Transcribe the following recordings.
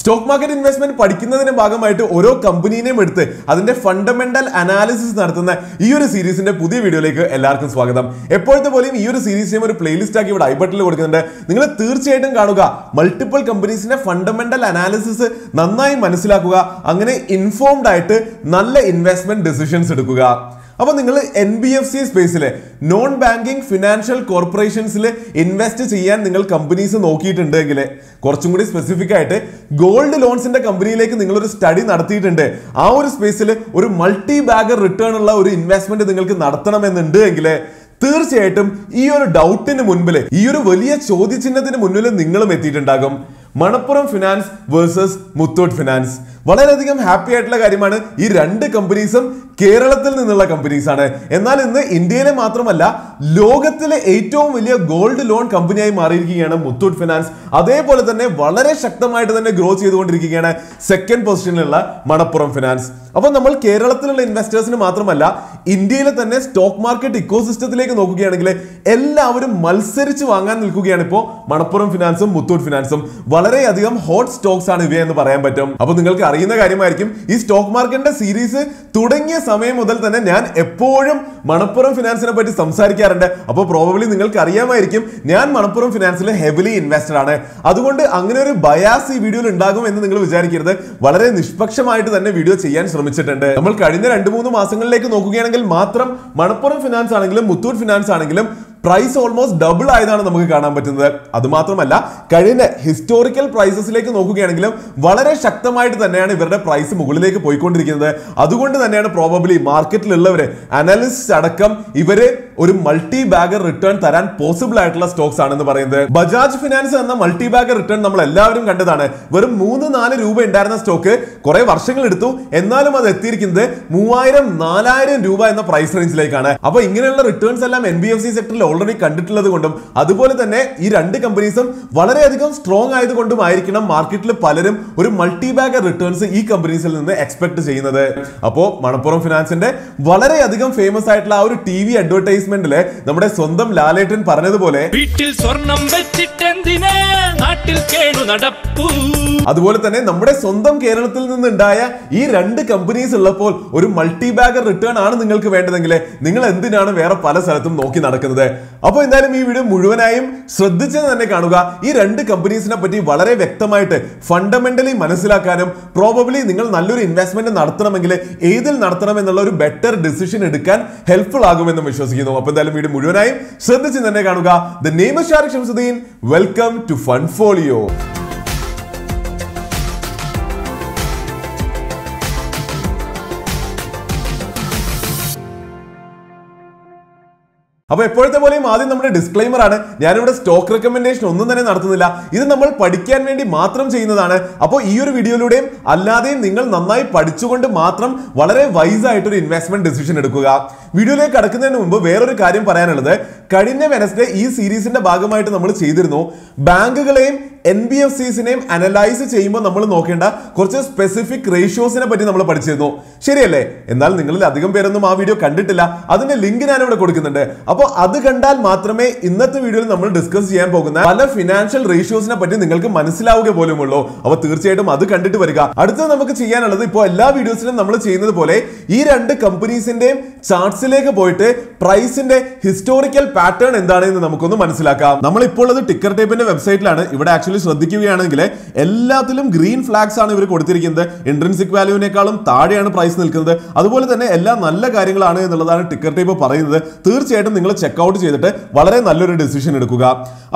Stock market investment പഠിക്കുന്നതിന്റെ ഭാഗമായിട്ട് ഓരോ കമ്പനീനെയും എടുത്ത് അതിന്റെ ഫണ്ടമെന്റൽ അനാലിസിസ് നടത്തുന്ന ഈ ഒരു സീരീസിന്റെ പുതിയ വീഡിയോയിലേക്ക് എല്ലാവർക്കും സ്വാഗതം. എപ്പോഴത്തെ പോലെയും ഈ ഒരു സീരീസിനെയും ഒരു പ്ലേലിസ്റ്റ് ആക്കി ഇവിടെ ഐ ബട്ടിൽ കൊടുക്കുന്നുണ്ട്. നിങ്ങൾ തീർച്ചയായിട്ടും കാണുക. മൾട്ടിപ്പിൾ കമ്പനീസിന്റെ ഫണ്ടമെന്റൽ അനാലിസിസ് നന്നായി മനസ്സിലാക്കുക. അങ്ങനെ ഇൻഫോംഡ് ആയിട്ട് നല്ല ഇൻവെസ്റ്റ്മെന്റ് ഡിസിഷൻസ് എടുക്കുക. അപ്പൊ നിങ്ങൾ എൻ ബി എഫ് സി സ്പേസിലെ നോൺ ബാങ്കിങ് ഫിനാൻഷ്യൽ കോർപ്പറേഷൻസിൽ ഇൻവെസ്റ്റ് ചെയ്യാൻ നിങ്ങൾ കമ്പനീസ് നോക്കിയിട്ടുണ്ടെങ്കിൽ കുറച്ചും കൂടി സ്പെസിഫിക് ആയിട്ട് ഗോൾഡ് ലോൺസിന്റെ കമ്പനിയിലേക്ക് നിങ്ങൾ ഒരു സ്റ്റഡി നടത്തിയിട്ടുണ്ട്. ആ ഒരു സ്പേസിൽ ഒരു മൾട്ടി ബാഗർ റിട്ടേൺ ഉള്ള ഒരു ഇൻവെസ്റ്റ്മെന്റ് നിങ്ങൾക്ക് നടത്തണമെന്നുണ്ട് എങ്കിൽ തീർച്ചയായിട്ടും ഈ ഒരു ഡൗട്ടിന് മുൻപിൽ ഈ ഒരു വലിയ ചോദ്യചിഹ്നത്തിന് മുന്നിൽ നിങ്ങളും എത്തിയിട്ടുണ്ടാകും. Manappuram finance versus Muthoot finance വളരെയധികം ഹാപ്പി ആയിട്ടുള്ള കാര്യമാണ് ഈ രണ്ട് കമ്പനീസും കേരളത്തിൽ നിന്നുള്ള കമ്പനീസ് ആണ് എന്നാൽ ഇന്ന് ഇന്ത്യയിലെ മാത്രമല്ല ലോകത്തിലെ ഏറ്റവും വലിയ ഗോൾഡ് ലോൺ കമ്പനിയായി മാറിയിരിക്കുകയാണ് മുത്തൂട്ട് ഫിനാൻസ് അതേപോലെ തന്നെ വളരെ ശക്തമായിട്ട് തന്നെ ഗ്രോ ചെയ്തുകൊണ്ടിരിക്കുകയാണ് സെക്കൻഡ് പൊസിഷനിലുള്ള മണപ്പുറം ഫിനാൻസ് അപ്പൊ നമ്മൾ കേരളത്തിലുള്ള ഇൻവെസ്റ്റേഴ്സിന് മാത്രമല്ല ഇന്ത്യയിലെ തന്നെ സ്റ്റോക്ക് മാർക്കറ്റ് ഇക്കോസിസ്റ്റത്തിലേക്ക് നോക്കുകയാണെങ്കിൽ എല്ലാവരും മത്സരിച്ച് വാങ്ങാൻ നിൽക്കുകയാണ് ഇപ്പോൾ മണപ്പുറം ഫിനാൻസും മുത്തൂട്ട് ഫിനാൻസും വളരെയധികം ഹോട്ട് സ്റ്റോക്സ് ആണ് ഇവയെന്ന് പറയാൻ പറ്റും. അപ്പൊ നിങ്ങൾക്ക് അറിയുന്ന കാര്യമായിരിക്കും. ഈ സ്റ്റോക്ക് മാർക്കറ്റിന്റെ സീരീസ് തുടങ്ങിയ സമയം മുതൽ തന്നെ ഞാൻ എപ്പോഴും മണപ്പുറം ഫിനാൻസിനെ പറ്റി സംസാരിക്കാറുണ്ട്. അപ്പോൾ പ്രോബബ്ലി നിങ്ങൾക്ക് അറിയാമായിരിക്കും ഞാൻ മണപ്പുറം ഫിനാൻസിൽ ഹെവിലി ഇൻവെസ്റ്റഡ് ആണ്. അതുകൊണ്ട് അങ്ങനെ ഒരു ബയാസ് ഈ വീഡിയോയിൽ ഉണ്ടാകും എന്ന് നിങ്ങൾ വിചാരിക്കരുത്. വളരെ നിഷ്പക്ഷമായിട്ട് തന്നെ വീഡിയോ ചെയ്യാൻ ശ്രമിച്ചിട്ടുണ്ട്. നമ്മൾ കഴിഞ്ഞ രണ്ട് മൂന്ന് മാസങ്ങളിലേക്ക് നോക്കുകയാണെങ്കിൽ മാത്രം മണപ്പുറം ഫിനാൻസ് ആണെങ്കിലും മുത്തൂറ്റ് ഫിനാൻസ് ആണെങ്കിലും പ്രൈസ് ഓൾമോസ്റ്റ് ഡബിൾ ആയതാണ് നമുക്ക് കാണാൻ പറ്റുന്നത്. അതുമാത്രമല്ല കഴിഞ്ഞ ഹിസ്റ്റോറിക്കൽ പ്രൈസസിലേക്ക് നോക്കുകയാണെങ്കിലും വളരെ ശക്തമായിട്ട് തന്നെയാണ് ഇവരുടെ പ്രൈസ് മുകളിലേക്ക് പോയിക്കൊണ്ടിരിക്കുന്നത്. അതുകൊണ്ട് തന്നെയാണ് പ്രോബബ്ലി മാർക്കറ്റിലുള്ളവർ അനലിസ്റ്റ് അടക്കം ഇവർ ഒരു മൾട്ടി ബാഗർ റിട്ടേൺ തരാൻ പോസിബിൾ ആയിട്ടുള്ള സ്റ്റോക്സ് ആണെന്ന് പറയുന്നത്. ബജാജ് ഫിനാൻസ് എന്ന മൾട്ടി ബാഗർ റിട്ടേൺ നമ്മൾ എല്ലാവരും കണ്ടതാണ്. വെറും മൂന്ന് നാല് രൂപ ഉണ്ടായിരുന്ന സ്റ്റോക്ക് കുറെ വർഷങ്ങൾ എടുത്തു. എന്നാലും അത് എത്തിയിരിക്കുന്നത് മൂവായിരം നാലായിരം രൂപ എന്ന പ്രൈസ് റേഞ്ചിലേക്കാണ് അപ്പൊ ഇങ്ങനെയുള്ള റിട്ടേൺസ് എല്ലാം എൻ ബി എഫ് സി സെക്ടറിൽ ഓൾറെഡി കണ്ടിട്ടുള്ളത് കൊണ്ടും അതുപോലെ തന്നെ ഈ രണ്ട് കമ്പനീസും വളരെയധികം സ്ട്രോങ് ആയതുകൊണ്ടും ആയിരിക്കണം മാർക്കറ്റിൽ പലരും ഒരു മൾട്ടി ബാഗർ റിട്ടേൺസ് ഈ കമ്പനീസിൽ നിന്ന് എക്സ്പെക്ട് ചെയ്യുന്നത്. അപ്പോ മണപ്പുറം ഫിനാൻസിന്റെ വളരെയധികം ഫേമസ് ആയിട്ടുള്ള ആ ഒരു ടി വി അഡ്വർടൈസ്മെന്റിൽ നമ്മുടെ സ്വന്തം ലാലേട്ടൻ പറഞ്ഞതുപോലെ വീട്ടിൽ സ്വർണം വെച്ചിട്ടെന്തിന്? നാട്ടിൽ നടപ്പൂ. അതുപോലെ തന്നെ നമ്മുടെ സ്വന്തം കേരളത്തിൽ നിന്നുണ്ടായ ഈ രണ്ട് കമ്പനീസ് ഉള്ളപ്പോൾ ഒരു മൾട്ടി ബാഗർ റിട്ടേൺ ആണ് നിങ്ങൾക്ക് വേണ്ടതെങ്കിൽ നിങ്ങൾ എന്തിനാണ് വേറെ പല സ്ഥലത്തും നോക്കി നടക്കുന്നത്? അപ്പോൾ എന്തായാലും ഈ വീഡിയോ മുഴുവനായും ശ്രദ്ധിച്ച് തന്നെ കാണുക. ഈ രണ്ട് കമ്പനീസിനെ പറ്റി വളരെ വ്യക്തമായിട്ട് ഫണ്ടമെന്റലി മനസ്സിലാക്കാനും പ്രോബബ്ലി നിങ്ങൾ നല്ലൊരു ഇൻവെസ്റ്റ്മെന്റ് നടത്തണമെങ്കിൽ ഏതിൽ നടത്തണം എന്നുള്ള ഒരു ബെറ്റർ ഡിസിഷൻ എടുക്കാൻ ഹെൽപ്ഫുൾ ആകുമെന്ന് വിശ്വസിക്കുന്നു. അപ്പോൾ എന്തായാലും വീഡിയോ മുഴുവനായും ശ്രദ്ധിച്ച് തന്നെ കാണുക. ദ നെയിം ഷാർ ഷംസുദ്ദീൻ വെൽക്കം ടു ഫൺഫോളിയോ അപ്പൊ എപ്പോഴത്തെ പോലെയും ആദ്യം നമ്മുടെ ഡിസ്ക്ലൈമർ ആണ്. ഞാനിവിടെ സ്റ്റോക്ക് റെക്കമെൻഡേഷൻ ഒന്നും തന്നെ നടത്തുന്നില്ല. ഇത് നമ്മൾ പഠിക്കാൻ വേണ്ടി മാത്രം ചെയ്യുന്നതാണ്. അപ്പോൾ ഈ ഒരു വീഡിയോയിലൂടെയും അല്ലാതെയും നിങ്ങൾ നന്നായി പഠിച്ചുകൊണ്ട് മാത്രം വളരെ വൈസ് ആയിട്ട് ഒരു ഇൻവെസ്റ്റ്മെന്റ് ഡിസിഷൻ എടുക്കുക. വീഡിയോയിലേക്ക് കടക്കുന്നതിന് മുമ്പ് വേറൊരു കാര്യം പറയാനുള്ളത്. കഴിഞ്ഞ വെനസ്ഡേ ഈ സീരീസിന്റെ ഭാഗമായിട്ട് നമ്മൾ ചെയ്തിരുന്നു. ബാങ്കുകളെയും എൻ ബി എഫ് സിസിനെയും അനലൈസ് ചെയ്യുമ്പോൾ നമ്മൾ നോക്കേണ്ട കുറച്ച് സ്പെസിഫിക് റേഷ്യോസിനെ പറ്റി നമ്മൾ പഠിച്ചിരുന്നു. ശരിയല്ലേ? എന്നാൽ നിങ്ങളിൽ അധികം പേരൊന്നും ആ വീഡിയോ കണ്ടിട്ടില്ല. അതിന്റെ ലിങ്ക് ഞാൻ ഇവിടെ കൊടുക്കുന്നുണ്ട്. അപ്പോൾ അത് കണ്ടാൽ മാത്രമേ ഇന്നത്തെ വീഡിയോയിൽ നമ്മൾ ഡിസ്കസ് ചെയ്യാൻ പോകുന്ന പല ഫിനാൻഷ്യൽ റേഷ്യോസിനെ പറ്റി നിങ്ങൾക്ക് മനസ്സിലാവുക പോലുമുള്ളൂ. അപ്പോൾ തീർച്ചയായിട്ടും അത് കണ്ടിട്ട് വരിക. അടുത്തത് നമുക്ക് ചെയ്യാനുള്ളത് ഇപ്പോൾ എല്ലാ വീഡിയോസിലും നമ്മൾ ചെയ്യുന്നത് പോലെ ഈ രണ്ട് കമ്പനീസിന്റെയും ചാർട്സിലേക്ക് പോയിട്ട് പ്രൈസിന്റെ ഹിസ്റ്റോറിക്കൽ പാറ്റേൺ എന്താണ് എന്ന് നമുക്കൊന്ന് മനസ്സിലാക്കാം. നമ്മൾ ഇപ്പോൾ ഉള്ളത് ടിക്കർ ടേപ്പിന്റെ വെബ്സൈറ്റിലാണ് ഇവിടെ ആക്ച്വലി ശ്രദ്ധിക്കുകയാണെങ്കിൽ എല്ലാത്തിലും ഗ്രീൻ ഫ്ലാഗ്സ് ആണ് ഇവർ കൊടുത്തിരിക്കുന്നത്. ഇൻട്രൻസിക് വാല്യൂവിനേക്കാളും താഴെയാണ് പ്രൈസ് നിൽക്കുന്നത്. അതുപോലെ തന്നെ എല്ലാം നല്ല കാര്യങ്ങളാണ് എന്നുള്ളതാണ് ടിക്കർ ടൈപ്പ് പറയുന്നത്. തീർച്ചയായിട്ടും നിങ്ങൾ ചെക്ക്ഔട്ട് ചെയ്തിട്ട് വളരെ നല്ലൊരു ഡിസിഷൻ എടുക്കുക.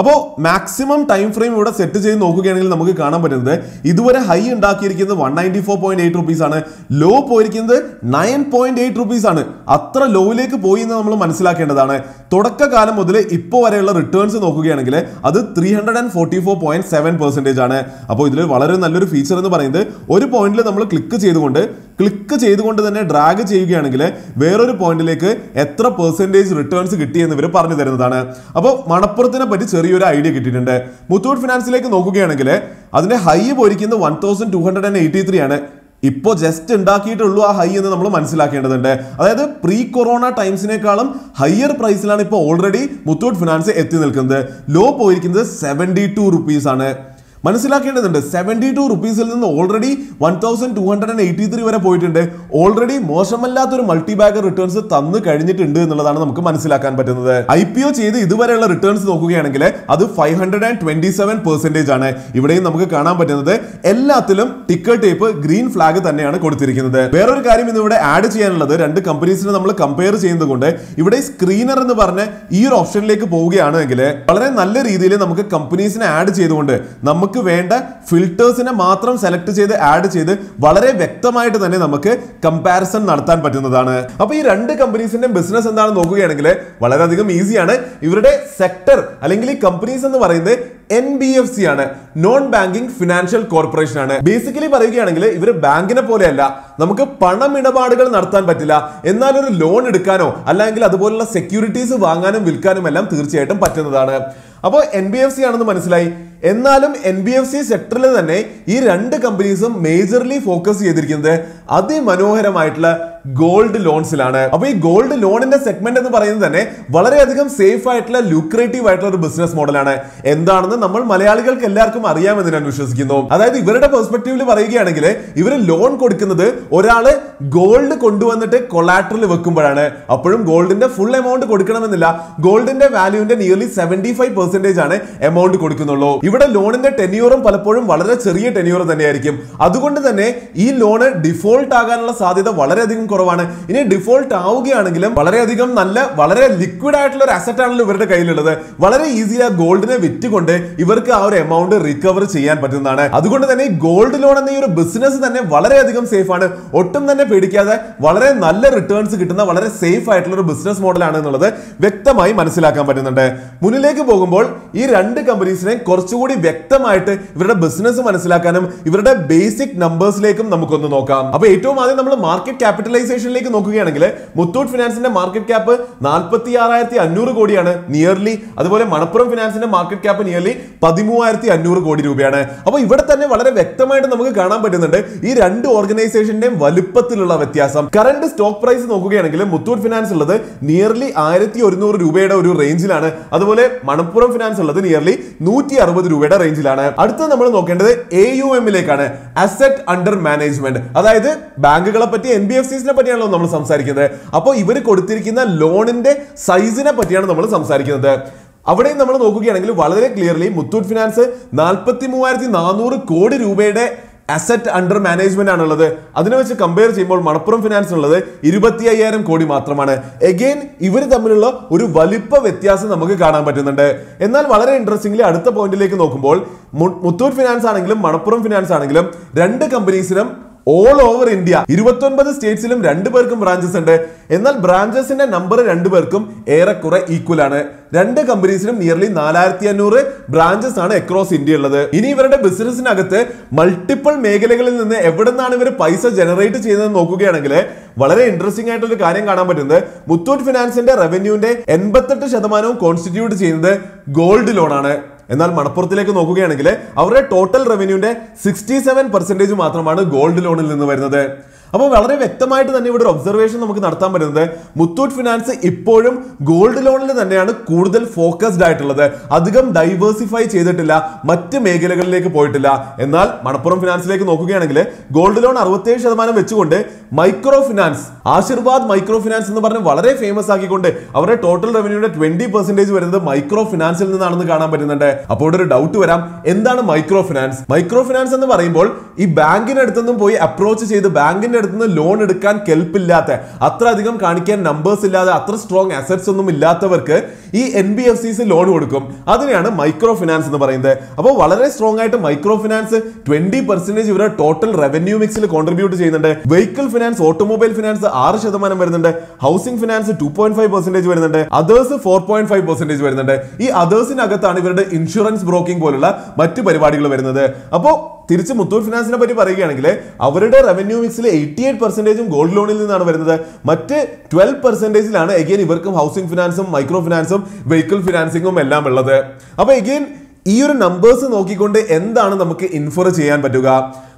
അപ്പോൾ മാക്സിമം ടൈം ഫ്രെയിം ഇവിടെ സെറ്റ് ചെയ്ത് നോക്കുകയാണെങ്കിൽ നമുക്ക് കാണാൻ പറ്റുന്നത് ഇതുവരെ ഹൈ ഉണ്ടാക്കിയിരിക്കുന്നത് one ninety four point eight rupees ആണ്. ലോ പോയിരിക്കുന്നത് നയൻ പോയിന്റ് എയ്റ്റ് റുപ്പീസ് ആണ്. അത്ര ലോയിലേക്ക് പോയി എന്ന് നമ്മൾ മനസ്സിലാക്കേണ്ടതാണ്. തുടക്കകാലം മുതൽ ഇപ്പോൾ വരെയുള്ള റിട്ടേൺസ് നോക്കുകയാണെങ്കിൽ അത് three hundred and forty four point seven percentage ആണ്. അപ്പോൾ ഇതിൽ വളരെ നല്ലൊരു ഫീച്ചർ എന്ന് പറയുന്നത് ഒരു പോയിന്റിൽ നമ്മൾ ക്ലിക്ക് ചെയ്തുകൊണ്ട് ക്ലിക്ക് ചെയ്തുകൊണ്ട് തന്നെ ഡ്രാഗ് ചെയ്യുകയാണെങ്കിൽ വേറൊരു പോയിന്റിലേക്ക് എത്ര പെർസെന്റേജ് റിട്ടേൺസ് കിട്ടി എന്ന് ഇവർ പറഞ്ഞു തരുന്നതാണ്. അപ്പോൾ മണപ്പുറത്തിനെ പറ്റി ചെറിയൊരു ഐഡിയ കിട്ടിയിട്ടുണ്ട്. മുത്തൂട്ട് ഫിനാൻസിലേക്ക് നോക്കുകയാണെങ്കിൽ അതിന്റെ ഹൈ പോയിരിക്കുന്നത് one thousand two hundred and eighty three ആണ്. ഇപ്പോൾ ജസ്റ്റ് ഉണ്ടാക്കിയിട്ടുള്ളൂ ആ ഹൈ എന്ന് നമ്മൾ മനസ്സിലാക്കേണ്ടതുണ്ട്. അതായത് പ്രീ കൊറോണ ടൈംസിനേക്കാളും ഹയർ പ്രൈസിലാണ് ഇപ്പോൾ ഓൾറെഡി മുത്തൂട്ട് ഫിനാൻസ് എത്തി നിൽക്കുന്നത്. ലോ പോയിരിക്കുന്നത് സെവന്റി ടു ആണ്. മനസ്സിലാക്കേണ്ടതുണ്ട്. സെവന്റി ടു റുപ്പീസിൽ നിന്ന് already one thousand two hundred and eighty three വരെ പോയിട്ടുണ്ട്. ഓൾറെഡി മോശമല്ലാത്തൊരു മൾട്ടി ബാഗർ റിട്ടേൺസ് തന്നു കഴിഞ്ഞിട്ടുണ്ട് എന്നുള്ളതാണ് നമുക്ക് മനസ്സിലാക്കാൻ പറ്റുന്നത്. ഐ പി ഒ ചെയ്ത് ഇതുവരെയുള്ള റിട്ടേൺസ് നോക്കുകയാണെങ്കിൽ അത് five hundred and twenty seven percentage ആണ്. ഇവിടെയും നമുക്ക് കാണാൻ പറ്റുന്നത് എല്ലാത്തിലും ടിക്കറ്റ് ടേപ്പ് ഗ്രീൻ ഫ്ലാഗ് തന്നെയാണ് കൊടുത്തിരിക്കുന്നത്. വേറൊരു കാര്യം ഇന്ന് ഇവിടെ ആഡ് ചെയ്യാനുള്ളത് രണ്ട് കമ്പനീസിനെ നമ്മൾ കമ്പയർ ചെയ്യുന്നത് കൊണ്ട് ഇവിടെ സ്ക്രീനർ എന്ന് പറഞ്ഞ ഈ ഒരു ഓപ്ഷനിലേക്ക് പോവുകയാണെങ്കിൽ വളരെ നല്ല രീതിയിൽ നമുക്ക് കമ്പനീസിനെ ആഡ് ചെയ്തുകൊണ്ട് നമുക്ക് വേണ്ട ഫിൽറ്റേഴ്സിനെ മാത്രം സെലക്ട് ചെയ്ത് ആഡ് ചെയ്ത് വളരെ വ്യക്തമായിട്ട് തന്നെ നമുക്ക് കമ്പാരിസൺ നടത്താൻ പറ്റുന്നതാണ്. അപ്പൊ ഈ രണ്ട് കമ്പനീസിന്റെ ബിസിനസ് എന്താണെന്ന് നോക്കുകയാണെങ്കിൽ വളരെയധികം ഈസിയാണ് ഇവരുടെ സെക്ടർ അല്ലെങ്കിൽ ഈ കമ്പനീസ് എന്ന് പറയുന്നത് എൻ ബി എഫ് സി ആണ്. നോൺ ബാങ്കിങ് ഫിനാൻഷ്യൽ കോർപ്പറേഷൻ ആണ്. ബേസിക്കലി പറയുകയാണെങ്കിൽ ഇവർ ബാങ്കിനെ പോലെയല്ല. നമുക്ക് പണമിടപാടുകൾ നടത്താൻ പറ്റില്ല. എന്നാൽ ഒരു ലോൺ എടുക്കാനോ അല്ലെങ്കിൽ അതുപോലുള്ള സെക്യൂരിറ്റീസ് വാങ്ങാനും വിൽക്കാനും എല്ലാം തീർച്ചയായിട്ടും പറ്റുന്നതാണ്. അപ്പോൾ എൻ ബി എഫ് സി ആണെന്ന് മനസ്സിലായി. എന്നാലും എൻ ബി എഫ് സി സെക്ടറിൽ തന്നെ ഈ രണ്ട് കമ്പനീസും മേജർലി ഫോക്കസ് ചെയ്തിരിക്കുന്നത് അതിമനോഹരമായിട്ടുള്ള ഗോൾഡ് ലോൺസിലാണ് അപ്പൊ ഈ ഗോൾഡ് ലോണിന്റെ സെഗ്മെന്റ് എന്ന് പറയുന്നത് തന്നെ വളരെയധികം സേഫ് ആയിട്ടുള്ള ലുക്രേറ്റീവ് ആയിട്ടുള്ള ഒരു ബിസിനസ് മോഡലാണ് എന്താണെന്ന് നമ്മൾ മലയാളികൾക്ക് എല്ലാവർക്കും അറിയാമെന്ന് ഞാൻ വിശ്വസിക്കുന്നു. അതായത് ഇവരുടെ പെർസ്പെക്റ്റീവിൽ പറയുകയാണെങ്കിൽ ഇവർ ലോൺ കൊടുക്കുന്നത് ഒരാൾ ഗോൾഡ് കൊണ്ടുവന്നിട്ട് കൊളാട്രിൽ വെക്കുമ്പോഴാണ്. അപ്പോഴും ഗോൾഡിന്റെ ഫുൾ എമൗണ്ട് കൊടുക്കണമെന്നില്ല. ഗോൾഡിന്റെ വാല്യൂവിന്റെ നിയർലി സെവന്റി ഫൈവ് പെർസെന്റേജ് ആണ് എമൗണ്ട് കൊടുക്കുന്നുള്ളൂ. ഇവിടെ ലോണിന്റെ ടെന്യൂറും പലപ്പോഴും വളരെ ചെറിയ ടെന്യൂർ തന്നെയായിരിക്കും. അതുകൊണ്ട് തന്നെ ഈ ലോണ് ഡിഫോൾട്ട് ആകാനുള്ള സാധ്യത വളരെയധികം കുറവാണ്. ഇനി ഡിഫോൾട്ട് ആവുകയാണെങ്കിലും വളരെയധികം നല്ല വളരെ ലിക്വിഡ് ആയിട്ടുള്ള ഒരു അസറ്റ് ആണല്ലോ ഇവരുടെ കയ്യിലുള്ളത്. വളരെ ഈസി ആ ഗോൾഡിനെ വിറ്റുകൊണ്ട് ഇവർക്ക് ആ ഒരു എമൗണ്ട് റിക്കവർ ചെയ്യാൻ പറ്റുന്നതാണ്. അതുകൊണ്ട് തന്നെ ഈ ഗോൾഡ് ലോൺ എന്ന ഈ ഒരു ബിസിനസ് തന്നെ വളരെയധികം സേഫ് ആണ്. ഒട്ടും തന്നെ പേടിക്കാതെ വളരെ നല്ല റിട്ടേൺസ് കിട്ടുന്ന വളരെ സേഫ് ആയിട്ടുള്ള ഒരു ബിസിനസ് മോഡൽ ആണ് എന്നുള്ളത് വ്യക്തമായി മനസ്സിലാക്കാൻ പറ്റുന്നുണ്ട്. മുന്നിലേക്ക് പോകുമ്പോൾ ഈ രണ്ട് കമ്പനീസിനെ കുറച്ചുകൂടി വ്യക്തമായിട്ട് ഇവരുടെ ബിസിനസ് മനസ്സിലാക്കാനും ഇവരുടെ ബേസിക് നമ്പേഴ്സിലേക്കും നമുക്കൊന്ന് നോക്കാം. അപ്പൊ ഏറ്റവും ആദ്യം നമ്മൾ മാർക്കറ്റ് ക്യാപിറ്റലൈസേഷനിലേക്ക് നോക്കുകയാണെങ്കിൽ മുത്തൂട്ട് ഫിനാൻസിന്റെ മാർക്കറ്റ് ക്യാപ്പ് നാൽപ്പത്തി ആറായിരത്തി അഞ്ഞൂറ് കോടിയാണ് നിയർലി അതുപോലെ മണപ്പുറം ഫിനാൻസിന്റെ മാർക്കറ്റ് ക്യാപ്പ് നിയർലി പതിമൂവായിരത്തി അഞ്ഞൂറ് കോടി രൂപയാണ്. അപ്പോൾ ഇവിടെ തന്നെ വളരെ വ്യക്തമായിട്ട് നമുക്ക് കാണാൻ പറ്റുന്നുണ്ട് ഈ രണ്ട് ഓർഗനൈസേഷന്റെയും വലുപ്പത്തിലുള്ള വ്യത്യാസം. കറന്റ് സ്റ്റോക്ക് പ്രൈസ് നോക്കുകയാണെങ്കിൽ മുത്തൂട്ട് ഫിനാൻസ് ഉള്ളത് നിയർലി ആയിരത്തി ഒരുന്നൂറ് രൂപയുടെ ഒരു റേഞ്ചിലാണ് അതുപോലെ മണപ്പുറം ഫിനാൻസ് ഉള്ളത് നിയർലി നൂറ്റി അറുപത് രൂപയുടെ റേഞ്ചിലാണ് അടുത്തത് നമ്മൾ നോക്കേണ്ടത് എ യു എമ്മിലേക്കാണ് അസറ്റ് അണ്ടർ മാനേജ്മെന്റ് അതായത് ബാങ്കുകളെ പറ്റി എൻ ബി എഫ് സിസിനെ പറ്റിയാണല്ലോ നമ്മൾ സംസാരിക്കുന്നത്. അപ്പോൾ ഇവർ കൊടുത്തിരിക്കുന്ന ലോണിന്റെ സൈസിനെ പറ്റിയാണ് നമ്മൾ സംസാരിക്കുന്നത്. അവിടെയും നമ്മൾ നോക്കുകയാണെങ്കിൽ വളരെ ക്ലിയർലി മുത്തൂറ്റ് ഫിനാൻസ് നാൽപ്പത്തി മൂവായിരത്തി നാനൂറ് കോടി രൂപയുടെ അസറ്റ് അണ്ടർ മാനേജ്മെന്റ് ആണുള്ളത്. അതിനെ വെച്ച് കമ്പയർ ചെയ്യുമ്പോൾ മണപ്പുറം ഫിനാൻസ് ഉള്ളത് ഇരുപത്തി അയ്യായിരം കോടി മാത്രമാണ്. എഗെയിൻ ഇവർ തമ്മിലുള്ള ഒരു വലിപ്പ വ്യത്യാസം നമുക്ക് കാണാൻ പറ്റുന്നുണ്ട്. എന്നാൽ വളരെ ഇൻട്രസ്റ്റിംഗ്ലി അടുത്ത പോയിന്റിലേക്ക് നോക്കുമ്പോൾ മുത്തൂർ ഫിനാൻസ് ആണെങ്കിലും മണപ്പുറം ഫിനാൻസ് ആണെങ്കിലും രണ്ട് കമ്പനീസിനും ഓൾ ഓവർ ഇന്ത്യ ഇരുപത്തൊൻപത് സ്റ്റേറ്റ്സിലും രണ്ടു പേർക്കും ബ്രാഞ്ചസ് ഉണ്ട്. എന്നാൽ ബ്രാഞ്ചസിന്റെ നമ്പർ രണ്ടു പേർക്കും ഏറെക്കുറെ ഈക്വൽ ആണ്. രണ്ട് കമ്പനീസിനും നിയർലി നാലായിരത്തി അഞ്ഞൂറ് ബ്രാഞ്ചസ് ആണ് അക്രോസ് ഇന്ത്യ ഉള്ളത്. ഇനി ഇവരുടെ ബിസിനസിനകത്ത് മൾട്ടിപ്പിൾ മേഖലകളിൽ നിന്ന് എവിടെ നിന്നാണ് ഇവർ പൈസ ജനറേറ്റ് ചെയ്യുന്നത് നോക്കുകയാണെങ്കിൽ വളരെ ഇൻട്രസ്റ്റിംഗ് ആയിട്ടുള്ള ഒരു കാര്യം കാണാൻ പറ്റുന്നത്. മുത്തൂറ്റ് ഫിനാൻസിന്റെ റവന്യൂവിന്റെ എൺപത്തെട്ട് ശതമാനവും കോൺസ്റ്റിറ്റ്യൂട്ട് ചെയ്യുന്നത് ഗോൾഡ് ലോൺ ആണ്. എന്നാൽ മണപ്പുറത്തിലേക്ക് നോക്കുകയാണെങ്കിൽ അവരുടെ ടോട്ടൽ റവന്യൂന്റെ സിക്സ്റ്റി സെവൻ പെർസെന്റേജ് മാത്രമാണ് ഗോൾഡ് ലോണിൽ നിന്ന് വരുന്നത്. അപ്പോൾ വളരെ വ്യക്തമായിട്ട് തന്നെ ഇവിടെ ഒരു ഒബ്സർവേഷൻ നമുക്ക് നടത്താൻ പറ്റുന്നത്. മുത്തൂറ്റ് ഫിനാൻസ് ഇപ്പോഴും ഗോൾഡ് ലോണിൽ തന്നെയാണ് കൂടുതൽ ഫോക്കസ്ഡ് ആയിട്ടുള്ളത്. അധികം ഡൈവേഴ്സിഫൈ ചെയ്തിട്ടില്ല. മറ്റ് മേഖലകളിലേക്ക് പോയിട്ടില്ല. എന്നാൽ മണപ്പുറം ഫിനാൻസിലേക്ക് നോക്കുകയാണെങ്കിൽ ഗോൾഡ് ലോൺ അറുപത്തേഴ് ശതമാനം വെച്ചുകൊണ്ട് micro finance Ashirvad micro finance എന്ന് പറഞ്ഞ് വളരെ ഫേമസ് ആക്കിക്കൊണ്ട് അവരുടെ ടോട്ടൽ റവന്യൂയുടെ ട്വന്റി പെർസെന്റേജ് വരുന്നത് മൈക്രോ ഫിനാൻസിൽ നിന്നാണെന്ന് കാണാൻ പറ്റുന്നുണ്ട്. അപ്പോൾ ഇവിടെ ഒരു ഡൗട്ട് വരാം. എന്താണ് മൈക്രോ ഫിനാൻസ് മൈക്രോ ഫിനാൻസ് എന്ന് പറയുമ്പോൾ ഈ ബാങ്കിന്റെ അടുത്തൊന്നും പോയി അപ്രോച്ച് ചെയ്ത് ബാങ്കിന്റെ അടുത്ത് നിന്ന് ലോൺ എടുക്കാൻ കെൽപ്പില്ലാത്ത അത്ര അധികം കാണിക്കാൻ നമ്പേഴ്സ് ഇല്ലാതെ അത്ര സ്ട്രോങ് അസറ്റ്സ് ഒന്നും ഇല്ലാത്തവർക്ക് ഈ N B F Cs loan കൊടുക്കും. അതിനെയാണ് മൈക്രോ ഫിനാൻസ് എന്ന് പറയുന്നത്. അപ്പോൾ വളരെ സ്ട്രോങ് ആയിട്ട് മൈക്രോ ഫിനാൻസ് ട്വന്റി പെർസെന്റേജ് ഇവരുടെ ടോട്ടൽ റവന്യൂ മിക്സിൽ കോൺട്രിബ്യൂട്ട് ചെയ്യുന്നുണ്ട്. വെഹിക്കിൾ ഫിനാൻസ് ഓട്ടോമൊബൈൽ ഫിനാൻസ് ആറ് ശതമാനം വരുന്നുണ്ട്. Housing finance two point five percentage വരുന്നുണ്ട്. Others four point five percentage വരുന്നുണ്ട്. ഈ അതേഴ്സിനകത്താണ് ഇവരുടെ ഇൻഷുറൻസ് ബ്രോക്കിംഗ് പോലുള്ള മറ്റ് പരിപാടികൾ വരുന്നത്. അപ്പോൾ തിരിച്ച് മുത്തൂർ ഫിനാൻസിനെ പറ്റി പറയുകയാണെങ്കിൽ അവരുടെ റവന്യൂ മിക്സിൽ എയ്റ്റി എയ്റ്റ് പെർസെന്റേജും ഗോൾഡ് ലോണിൽ നിന്നാണ് വരുന്നത്. മറ്റ് ട്വൽവ് പെർസെന്റേജിലാണ് എഗെയിൻ ഇവർക്കും ഹൗസിംഗ് ഫിനാൻസും മൈക്രോ ഫിനാൻസും വെഹിക്കിൾ ഫിനാൻസിങ്ങും എല്ലാം ഉള്ളത്. അപ്പോൾ എഗെയിൻ ഈ ഒരു നമ്പേഴ്സ് നോക്കിക്കൊണ്ട് എന്താണ് നമുക്ക് ഇൻഫർ ചെയ്യാൻ പറ്റുക?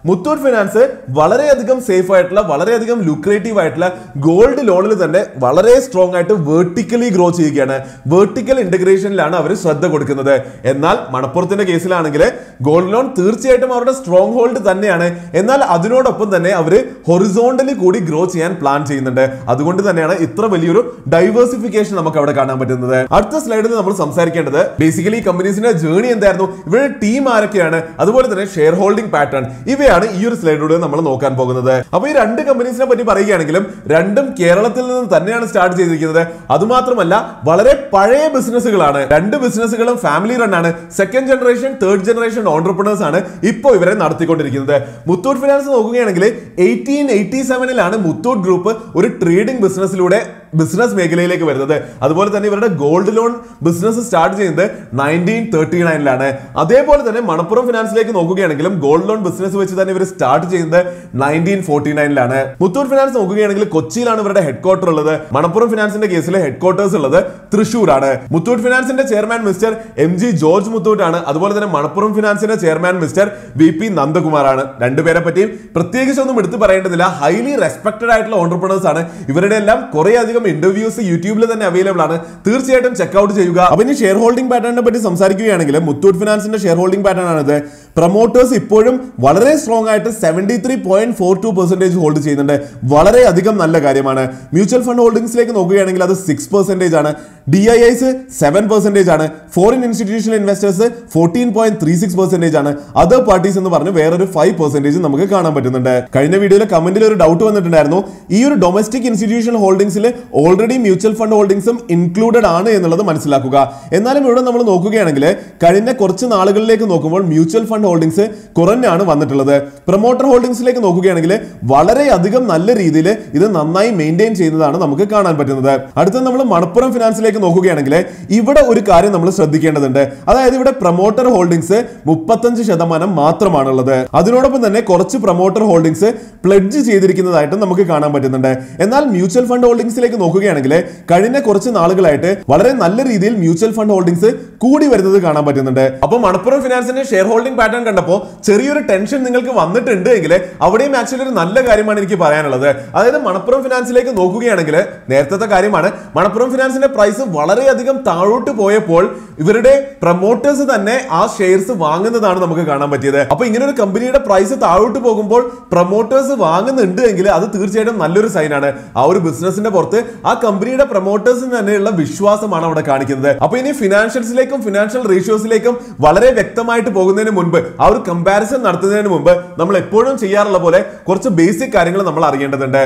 മുത്തൂറ്റ് ഫിനാൻസ് വളരെയധികം സേഫ് ആയിട്ടുള്ള വളരെയധികം ലുക്രേറ്റീവ് ആയിട്ടുള്ള ഗോൾഡ് ലോണിൽ തന്നെ വളരെ സ്ട്രോങ് ആയിട്ട് വേർട്ടിക്കലി ഗ്രോ ചെയ്യുകയാണ്. വേർട്ടിക്കൽ ഇന്റഗ്രേഷനിലാണ് അവർ ശ്രദ്ധ കൊടുക്കുന്നത്. എന്നാൽ മണപ്പുറത്തിന്റെ കേസിലാണെങ്കിൽ ഗോൾഡ് ലോൺ തീർച്ചയായിട്ടും അവരുടെ സ്ട്രോങ് ഹോൾഡ് തന്നെയാണ്. എന്നാൽ അതിനോടൊപ്പം തന്നെ അവർ ഹൊറിസോണ്ടലി കൂടി ഗ്രോ ചെയ്യാൻ പ്ലാൻ ചെയ്യുന്നുണ്ട്. അതുകൊണ്ട് തന്നെയാണ് ഇത്ര വലിയൊരു ഡൈവേഴ്സിഫിക്കേഷൻ നമുക്ക് അവിടെ കാണാൻ പറ്റുന്നത്. അടുത്ത സ്ലൈഡിൽ നമ്മൾ സംസാരിക്കേണ്ടത് ബേസിക്കലി കമ്പനീസിന്റെ ജേണി എന്തായിരുന്നു? ഇവരുടെ ടീം ആരൊക്കെയാണ്? അതുപോലെ തന്നെ ഷെയർ ഹോൾഡിംഗ് പാറ്റേൺ ഇവയാണ് ഈ ഒരു സ്ലൈഡിലൂടെ നമ്മൾ നോക്കാൻ പോകുന്നത്. അപ്പൊ ഈ രണ്ട് കമ്പനീസിനെ പറ്റി പറയുകയാണെങ്കിലും രണ്ടും കേരളത്തിൽ നിന്ന് തന്നെയാണ് സ്റ്റാർട്ട് ചെയ്തിരിക്കുന്നത്. അതുമാത്രമല്ല വളരെ പഴയ ബിസിനസ്സുകളാണ് രണ്ട് ബിസിനസ്സുകളും ഫാമിലി റൺ ആണ്. Second generation third generation entrepreneurs ആണ് ഇപ്പോൾ ഇവരെ നടത്തിക്കൊണ്ടിരിക്കുന്നത്. മുത്തൂറ്റ് ഫിനാൻസ് നോക്കുകയാണെങ്കിൽ എയ്റ്റീൻ എയ്റ്റി സെവനിലാണ് മുത്തൂറ്റ് ഗ്രൂപ്പ് ഒരു ട്രേഡിംഗ് ബിസിനസ്സിലൂടെ ബിസിനസ് മേഖലയിലേക്ക് വരുന്നത്. അതുപോലെ തന്നെ ഇവരുടെ ഗോൾഡ് ലോൺ ബിസിനസ് സ്റ്റാർട്ട് ചെയ്യുന്നത് നയന്റീൻ തേർട്ടി നയനിലാണ് അതേപോലെ തന്നെ മണപ്പുറം ഫിനാൻസിലേക്ക് നോക്കുകയാണെങ്കിലും ഗോൾഡ് ലോൺ ബിസിനസ് വെച്ച് തന്നെ ഇവർ സ്റ്റാർട്ട് ചെയ്യുന്നത് നയന്റീൻ ഫോർട്ടി നയനിലാണ് മുത്തൂർ ഫിനാൻസ് നോക്കുകയാണെങ്കിൽ കൊച്ചിയിലാണ് ഇവരുടെ ഹെഡ് ക്വാർട്ടർ ഉള്ളത്. മണപ്പുറം ഫിനാൻസിന്റെ കേസിലെ ഹെഡ് ക്വാർട്ടേഴ്സ് ഉള്ളത് തൃശ്ശൂരാണ്. Muthoot ഫിനാൻസിന്റെ chairman mister M G George Muthoot ആണ് അതുപോലെ തന്നെ മണപ്പുറം ഫിനാൻസിന്റെ ചെയർമാൻ മിസ്റ്റർ വി പി നന്ദകുമാറാണ്. രണ്ടുപേരെ പറ്റിയും പ്രത്യേകിച്ചൊന്നും എടുത്തു പറയേണ്ടതില്ല. ഹൈലി റെസ്പെക്ടഡ് ആയിട്ടുള്ള ഓണ്ടർപ്രണേഴ്സ് ആണ്. ഇവരുടെ എല്ലാം കുറെ അധികം ഇന്റർവ്യൂസ് യൂട്യൂബിൽ തന്നെ അവൈലബിൾ ആണ്. തീർച്ചയായിട്ടും ചെക്ക്ഔട്ട് ചെയ്യുക. അപ്പൊ ഇനി ഷെയർ ഹോൾഡിംഗ് പാറ്റേണിനെ പറ്റി സംസാരിക്കുകയാണെങ്കിൽ മുത്തൂറ്റ് ഫിനാൻസിന്റെ ഷെയർ ഹോൾഡിംഗ് പാറ്റേൺ ആണിത്. പ്രൊമോട്ടേഴ്സ് ഇപ്പോഴും വളരെ സ്ട്രോങ് ആയിട്ട് seventy three point four two percentage hold ചെയ്യുന്നുണ്ട്. വളരെ അധികം നല്ല കാര്യമാണ്. മ്യൂച്വൽ ഫണ്ട് ഹോൾഡിംഗ്സിലേക്ക് നോക്കുകയാണെങ്കിൽ അത് സിക്സ് പെർസെന്റേജ് ആണ്. D I Is seven percentage ആണ്. Foreign institutional investors fourteen point three six percentage ആണ്. അതർ പാർട്ടീസ് എന്ന് പറഞ്ഞ് വേറൊരു ഫൈവ് പെർസെന്റേജ് നമുക്ക് കാണാൻ പറ്റുന്നുണ്ട്. കഴിഞ്ഞ വീഡിയോയിൽ കമന്റിൽ ഒരു ഡൗട്ട് വന്നിട്ടുണ്ടായിരുന്നു. ഈ ഒരു ഡൊമസ്റ്റിക് ഇൻസ്റ്റിറ്റ്യൂഷണൽ ഹോൾഡിംഗ്സിൽ ഓൾറെഡി മ്യൂച്വൽ ഫണ്ട് ഹോൾഡിംഗ്സും ഇൻക്ലൂഡഡ് ആണ് എന്നുള്ളത് മനസ്സിലാക്കുക. എന്നാലും ഇവിടെ നമ്മൾ നോക്കുകയാണെങ്കിൽ കഴിഞ്ഞ കുറച്ച് നാളുകളിലേക്ക് നോക്കുമ്പോൾ മ്യൂച്വൽ ഫണ്ട് ഹോൾഡിംഗ്സ് കുറഞ്ഞാണ് വന്നിട്ടുള്ളത്. പ്രൊമോട്ടർ ഹോൾഡിംഗ്സിലേക്ക് നോക്കുകയാണെങ്കിൽ വളരെയധികം നല്ല രീതിയിൽ ഇത് നന്നായി മെയിന്റെയിൻ ചെയ്യുന്നതാണ് നമുക്ക് കാണാൻ പറ്റുന്നത്. അടുത്ത നമ്മൾ മണപ്പുറം ഫിനാൻസിലേക്ക് നോക്കുകയാണെങ്കിൽ ഇവിടെ ഒരു കാര്യം നമ്മൾ ശ്രദ്ധിക്കേണ്ടതുണ്ട്. അതായത് ഇവിടെ പ്രൊമോട്ടർ ഹോൾഡിംഗ്സ് മുപ്പത്തഞ്ച് ശതമാനം മാത്രമാണുള്ളത്. അതിനോടൊപ്പം തന്നെ കുറച്ച് പ്രൊമോട്ടർ ഹോൾഡിംഗ്സ് പ്ലഡ്ജ് ചെയ്തിരിക്കുന്നതായിട്ടും നമുക്ക് കാണാൻ പറ്റുന്നുണ്ട്. എന്നാൽ മ്യൂച്വൽ ഫണ്ട് ഹോൾഡിംഗ്സിലേക്ക് നോക്കുകയാണെങ്കിൽ കഴിഞ്ഞ കുറച്ച് നാളുകളായിട്ട് വളരെ നല്ല രീതിയിൽ മ്യൂച്വൽ ഫണ്ട് ഹോൾഡിംഗ്സ് കൂടി വരുന്നത് കാണാൻ പറ്റുന്നുണ്ട്. അപ്പോൾ മണപ്പുറം ഫിനാൻസിന്റെ ഷെയർ ഹോൾഡിംഗ് പാറ്റേൺ കണ്ടപ്പോൾ ചെറിയൊരു ടെൻഷൻ നിങ്ങൾക്ക് വന്നിട്ടുണ്ട് എങ്കിൽ അവിടെയും ആക്ച്വലി ഒരു നല്ല കാര്യമാണ് എനിക്ക് പറയാനുള്ളത്. അതായത് മണപ്പുറം ഫിനാൻസിലേക്ക് നോക്കുകയാണെങ്കിൽ നേരത്തെ കാര്യമാണ്. മണപ്പുറം ഫിനാൻസിന്റെ പ്രൈസ് വളരെയധികം താഴോട്ട് പോയപ്പോൾ ഇവരുടെ പ്രൊമോട്ടേഴ്സ് തന്നെ ആ ഷെയർസ് വാങ്ങുന്നതാണ് നമുക്ക് കാണാൻ പറ്റിയത്. അപ്പൊ ഇങ്ങനെ ഒരു കമ്പനിയുടെ പ്രൈസ് താഴോട്ട് പോകുമ്പോൾ പ്രൊമോട്ടേഴ്സ് വാങ്ങുന്നുണ്ട് എങ്കിൽ അത് തീർച്ചയായിട്ടും നല്ലൊരു സൈൻ ആണ്. ആ ഒരു ബിസിനസിന്റെ പുറത്ത് ആ കമ്പനിയുടെ പ്രൊമോട്ടേഴ്സിന് തന്നെയുള്ള വിശ്വാസമാണ് അവിടെ കാണിക്കുന്നത്. അപ്പൊ ഇനി ഫിനാൻഷ്യൽസിലേക്കും ഫിനാൻഷ്യൽ റേഷ്യോസിലേക്കും വളരെ വ്യക്തമായിട്ട് പോകുന്നതിന് മുൻപ് ആ ഒരു കമ്പാരിസൺ നടത്തുന്നതിന് മുമ്പ് നമ്മൾ എപ്പോഴും ചെയ്യാറുള്ള പോലെ കുറച്ച് ബേസിക് കാര്യങ്ങൾ നമ്മൾ അറിയേണ്ടതുണ്ട്.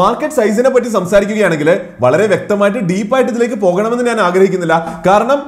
മാർക്കറ്റ് സൈസിനെ പറ്റി സംസാരിക്കുകയാണെങ്കിൽ വളരെ വ്യക്തമായിട്ട് ഡീപ്പായിട്ട് ഇതിലേക്ക് പോകണമെന്ന് ഞാൻ ആഗ്രഹിക്കുന്നില്ല. കാരണം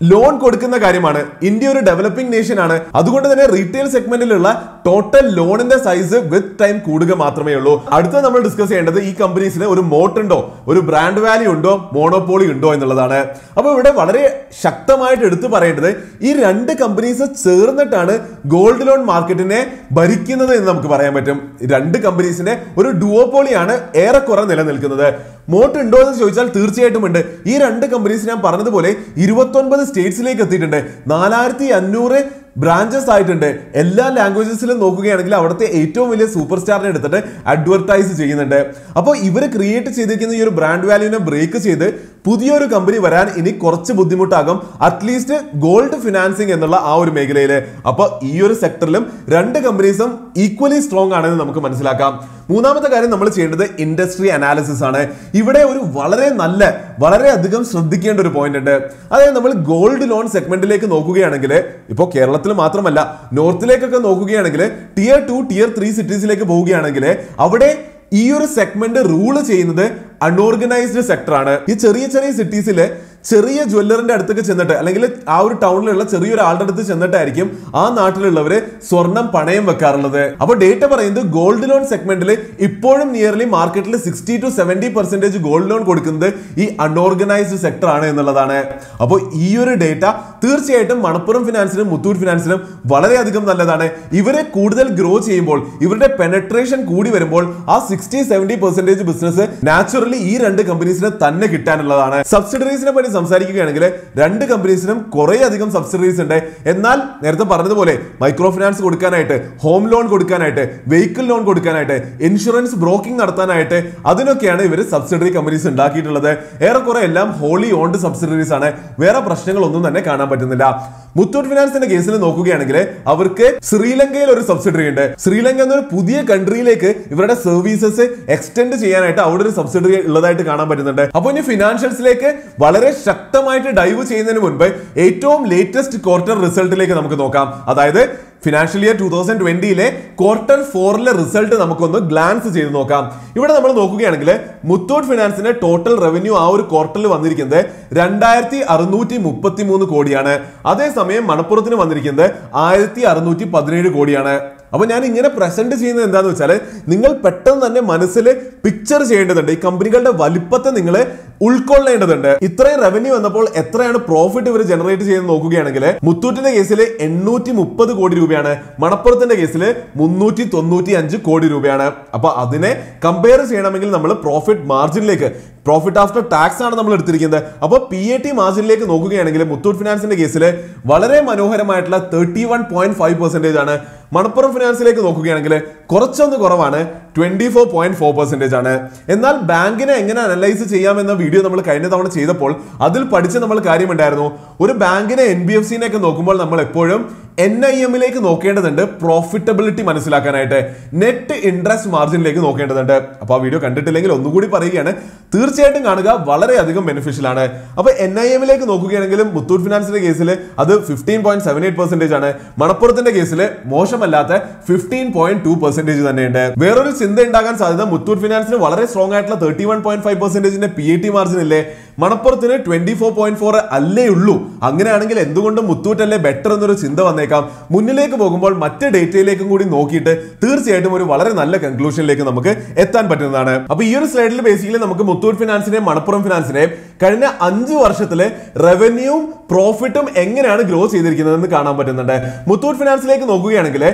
ലോൺ കൊടുക്കുന്ന കാര്യമാണ്. ഇന്ത്യ ഒരു ഡെവലപ്പിംഗ് നേഷൻ ആണ്. അതുകൊണ്ട് തന്നെ റീറ്റെയിൽ സെഗ്മെന്റിലുള്ള ടോട്ടൽ ലോണിന്റെ സൈസ് വിത്ത് ടൈം കൂടുക മാത്രമേ ഉള്ളൂ. അടുത്ത നമ്മൾ ഡിസ്കസ് ചെയ്യേണ്ടത് ഈ കമ്പനീസിന് ഒരു മോട്ട് ഉണ്ടോ? ഒരു ബ്രാൻഡ് വാല്യൂ ഉണ്ടോ? മോണോപോളി ഉണ്ടോ എന്നുള്ളതാണ്. അപ്പോൾ ഇവിടെ വളരെ ശക്തമായിട്ട് എടുത്തു പറയേണ്ടത് ഈ രണ്ട് കമ്പനീസ് ചേർന്നിട്ടാണ് ഗോൾഡ് ലോൺ മാർക്കറ്റിനെ ഭരിക്കുന്നത് എന്ന് നമുക്ക് പറയാൻ പറ്റും. രണ്ട് കമ്പനീസിന്റെ ഒരു ഡുവോപോളിയാണ് ഏറെക്കുറെ നിലനിൽക്കുന്നത്. മോട്ട് ഉണ്ടോ എന്ന് ചോദിച്ചാൽ തീർച്ചയായിട്ടും ഉണ്ട്. ഈ രണ്ട് കമ്പനീസ് ഞാൻ പറഞ്ഞതുപോലെ ഇരുപത്തൊൻപത് സ്റ്റേറ്റ്സിലേക്ക് എത്തിയിട്ടുണ്ട്. നാലായിരത്തി അഞ്ഞൂറ് ബ്രാഞ്ചസ് ആയിട്ടുണ്ട്. എല്ലാ ലാംഗ്വേജസിലും നോക്കുകയാണെങ്കിൽ അവിടുത്തെ ഏറ്റവും വലിയ സൂപ്പർ സ്റ്റാറിനെ എടുത്തിട്ട് അഡ്വർടൈസ് ചെയ്യുന്നുണ്ട്. അപ്പോൾ ഇവർ ക്രിയേറ്റ് ചെയ്തിരിക്കുന്ന ഈ ഒരു ബ്രാൻഡ് വാല്യൂവിനെ ബ്രേക്ക് ചെയ്ത് പുതിയൊരു കമ്പനി വരാൻ ഇനി കുറച്ച് ബുദ്ധിമുട്ടാകും. അറ്റ്ലീസ്റ്റ് ഗോൾഡ് ഫിനാൻസിങ് എന്നുള്ള ആ ഒരു മേഖലയിൽ അപ്പോൾ ഈ ഒരു സെക്ടറിലും രണ്ട് കമ്പനീസും ഈക്വലി സ്ട്രോങ് ആണെന്ന് നമുക്ക് മനസ്സിലാക്കാം. മൂന്നാമത്തെ കാര്യം നമ്മൾ ചെയ്യേണ്ടത് ഇൻഡസ്ട്രി അനാലിസിസ് ആണ്. ഇവിടെ ഒരു വളരെ നല്ല വളരെ അധികം ശ്രദ്ധിക്കേണ്ട ഒരു പോയിന്റ് ഉണ്ട്. അതായത് നമ്മൾ ഗോൾഡ് ലോൺ സെഗ്മെന്റിലേക്ക് നോക്കുകയാണെങ്കിൽ ഇപ്പോൾ കേരളത്തിൽ മാത്രമല്ല നോർത്തിലേക്കൊക്കെ നോക്കുകയാണെങ്കിൽ ടിയർ ടു ടിയർ ത്രീ സിറ്റീസിലേക്ക് പോവുകയാണെങ്കിൽ അവിടെ ഈ ഒരു സെഗ്മെന്റ് റൂൾ ചെയ്യുന്നത് അൺഓർഗനൈസ്ഡ് സെക്ടറാണ് ഈ ചെറിയ ചെറിയ സിറ്റീസിലെ ചെറിയ ജ്വല്ലറിന്റെ അടുത്തേക്ക് ചെന്നിട്ട് അല്ലെങ്കിൽ ആ ഒരു ടൗണിലുള്ള ചെറിയൊരു ആളുടെ അടുത്ത് ചെന്നിട്ടായിരിക്കും ആ നാട്ടിലുള്ളവര് സ്വർണം പണയം വെക്കാറുള്ളത്. അപ്പൊ ഡേറ്റ പറയുന്നത് ഗോൾഡ് ലോൺ സെഗ്മെന്റിൽ ഇപ്പോഴും നിയർലി മാർക്കറ്റിൽ sixty two seventy percentage gold loan കൊടുക്കുന്നത് ഈ അൺഓർഗനൈസ്ഡ് സെക്ടർ ആണ് എന്നുള്ളതാണ്. അപ്പോൾ ഈ ഒരു ഡേറ്റ തീർച്ചയായിട്ടും മണപ്പുറം ഫിനാൻസിനും മുത്തൂറ്റ് ഫിനാൻസിനും വളരെയധികം നല്ലതാണ്. ഇവരെ കൂടുതൽ ഗ്രോ ചെയ്യുമ്പോൾ ഇവരുടെ പെനട്രേഷൻ കൂടി വരുമ്പോൾ ആ sixty seventy percentage business naturally ഈ രണ്ട് കമ്പനീസിന് തന്നെ കിട്ടാനുള്ളതാണ്. സബ്സിഡറീസിനെ പറ്റി സംസാരിക്കുകയാണെങ്കിൽ രണ്ട് കമ്പനീസിനും കുറേ അധികം സബ്സിഡറീസ് ഉണ്ട്. എന്നാൽ നേരത്തെ പറഞ്ഞതുപോലെ മൈക്രോ ഫിനാൻസ് കൊടുക്കാനായിട്ട് ഹോം ലോൺ കൊടുക്കാനായിട്ട് വെഹിക്കിൾ ലോൺ കൊടുക്കാനായിട്ട് ഇൻഷുറൻസ് ബ്രോക്കിംഗ് നടത്താനായിട്ട് അതിനൊക്കെയാണ് ഇവർ സബ്സിഡറി കമ്പനീസ് ഉണ്ടാക്കിയിട്ടുള്ളത്. ഏറെക്കുറെ എല്ലാം ഹോളി ഓൺഡ് സബ്സിഡറീസ് ആണ്. വേറെ പ്രശ്നങ്ങളൊന്നും തന്നെ കാണാൻ പറ്റുന്നില്ല. മുത്തൂറ്റ് ഫിനാൻസിന്റെ കേസിൽ നോക്കുകയാണെങ്കിൽ അവർക്ക് ശ്രീലങ്കയിൽ ഒരു സബ്സിഡറി ഉണ്ട്. ശ്രീലങ്ക എന്നൊരു പുതിയ കൺട്രിയിലേക്ക് ഇവരുടെ സർവീസസ് എക്സ്റ്റെൻഡ് ചെയ്യാനായിട്ട് അവിടെ ഒരു സബ്സിഡറി ഉള്ളതായിട്ട് കാണാൻ പറ്റുന്നുണ്ട്. അപ്പോൾ ഇനി ഫിനാൻഷ്യൽസിലേക്ക് വളരെ ശക്തമായിട്ട് ഡൈവ് ചെയ്യുന്നതിന് മുൻപ് ഏറ്റവും ലേറ്റസ്റ്റ് ക്വാർട്ടർ റിസൾട്ടിലേക്ക് നമുക്ക് നോക്കാം. അതായത് ഫിനാൻഷ്യൽ ഇയർ ടൂ തൗസൻഡ് ട്വന്റിയിലെ ക്വാർട്ടർ ഫോറിലെ റിസൾട്ട് നമുക്കൊന്ന് ഗ്ലാൻസ് ചെയ്ത് നോക്കാം. ഇവിടെ നമ്മൾ നോക്കുകയാണെങ്കിൽ മുത്തൂട്ട് ഫിനാൻസിന്റെ ടോട്ടൽ റവന്യൂ ആ ഒരു ക്വാർട്ടറിൽ വന്നിരിക്കുന്നത് രണ്ടായിരത്തി അറുന്നൂറ്റി മുപ്പത്തി മൂന്ന് കോടിയാണ് അതേസമയം മണപ്പുറത്തിന് വന്നിരിക്കുന്നത് ആയിരത്തി അറുന്നൂറ്റി പതിനേഴ് കോടിയാണ് അപ്പൊ ഞാൻ ഇങ്ങനെ പ്രസന്റ് ചെയ്യുന്നത് എന്താണെന്ന് വെച്ചാൽ നിങ്ങൾ പെട്ടെന്ന് തന്നെ മനസ്സിൽ പിക്ചർ ചെയ്യേണ്ടതുണ്ട്. ഈ കമ്പനികളുടെ വലിപ്പത്തെ നിങ്ങൾ ഉൾക്കൊള്ളേണ്ടതുണ്ട്. ഇത്രയും റവന്യൂ വന്നപ്പോൾ എത്രയാണ് പ്രോഫിറ്റ് ഇവർ ജനറേറ്റ് ചെയ്ത് നോക്കുകയാണെങ്കിൽ മുത്തൂറ്റിന്റെ കേസിൽ എണ്ണൂറ്റി മുപ്പത് കോടി രൂപയാണ്. മണപ്പുറത്തിന്റെ കേസിൽ മുന്നൂറ്റി തൊണ്ണൂറ്റി അഞ്ച് കോടി രൂപയാണ്. അപ്പോൾ അതിനെ കമ്പയർ ചെയ്യണമെങ്കിൽ നമ്മൾ പ്രോഫിറ്റ് മാർജിനിലേക്ക് പ്രോഫിറ്റ് ആഫ്റ്റർ ടാക്സ് ആണ് നമ്മൾ എടുത്തിരിക്കുന്നത്. അപ്പോൾ പി എ ടി മാർജിനിലേക്ക് നോക്കുകയാണെങ്കിൽ മുത്തൂറ്റ് ഫിനാൻസിന്റെ കേസിൽ വളരെ മനോഹരമായിട്ടുള്ള thirty one point five percentage ആണ്. മണപ്പുറം ഫിനാൻസിലേക്ക് നോക്കുകയാണെങ്കിൽ കുറച്ചൊന്ന് കുറവാണ്. Twenty four point four percentage ആണ്. എന്നാൽ ബാങ്കിനെ എങ്ങനെ അനലൈസ് ചെയ്യാമെന്ന വീഡിയോ നമ്മൾ കഴിഞ്ഞ തവണ ചെയ്തപ്പോൾ അതിൽ പഠിച്ച നമ്മൾ കാര്യമുണ്ടായിരുന്നു. ഒരു ബാങ്കിനെ എൻ ബി എഫ് സിനെ ഒക്കെ നോക്കുമ്പോൾ നമ്മൾ എപ്പോഴും എൻ ഐ എമ്മിലേക്ക് നോക്കേണ്ടതുണ്ട്. പ്രോഫിറ്റബിലിറ്റി മനസ്സിലാക്കാനായിട്ട്. നെറ്റ് ഇൻട്രസ്റ്റ് മാർജിനിലേക്ക് നോക്കേണ്ടതുണ്ട്. അപ്പോൾ ആ വീഡിയോ കണ്ടിട്ടില്ലെങ്കിൽ ഒന്നുകൂടി പറയുകയാണ്. തീർച്ചയായിട്ടും കാണുക. വളരെയധികം ബെനിഫിഷ്യൽ ആണ്. അപ്പോൾ എൻ ഐ എമ്മിലേക്ക് നോക്കുകയാണെങ്കിലും മുത്തൂറ്റ് ഫിനാൻസിന്റെ കേസിൽ അത് fifteen point seven eight percentage ആണ്. മണപ്പുറത്തിന്റെ കേസിൽ മോശമല്ലാത്ത ഫിഫ്റ്റീൻ പോയിന്റ് ടു പെർസെന്റേജ് തന്നെയുണ്ട്. വേറൊരു ചിന്ത ഉണ്ടാകാൻ സാധ്യത മുത്തൂറ്റ് ഫിനാൻസിന് വളരെ സ്ട്രോങ് ആയിട്ടുള്ള തേർട്ടി വൺ പോയിന്റ് ഫൈവ് പെർസെന്റേജിന്റെ പി എ ടി മാർജിൻ ഇല്ലേ? മണപ്പുറത്തിന് ട്വന്റി ഫോർ പോയിന്റ് ഫോർ അല്ലേ ഉള്ളൂ. അങ്ങനെയാണെങ്കിൽ എന്തുകൊണ്ട് മുത്തൂറ്റല്ലേ ബെറ്റർ എന്നൊരു ചിന്ത വന്നേക്കാം. മുന്നിലേക്ക് പോകുമ്പോൾ മറ്റ് ഡേറ്റയിലേക്കും കൂടി നോക്കിയിട്ട് തീർച്ചയായിട്ടും ഒരു വളരെ നല്ല കൺക്ലൂഷനിലേക്ക് നമുക്ക് എത്താൻ പറ്റുന്നതാണ്. അപ്പൊ ഈ ഒരു സ്ലൈഡിൽ ബേസിക്കലി നമുക്ക് മുത്തൂറ്റ് ഫിനാൻസിനെയും മണപ്പുറം ഫിനാൻസിനെയും കഴിഞ്ഞ അഞ്ച് വർഷത്തിലെ റവന്യൂവും പ്രോഫിറ്റും എങ്ങനെയാണ് ഗ്രോ ചെയ്തിരിക്കുന്നതെന്ന് കാണാൻ പറ്റുന്നുണ്ട്. മുത്തൂറ്റ് ഫിനാൻസിലേക്ക് നോക്കുകയാണെങ്കിൽ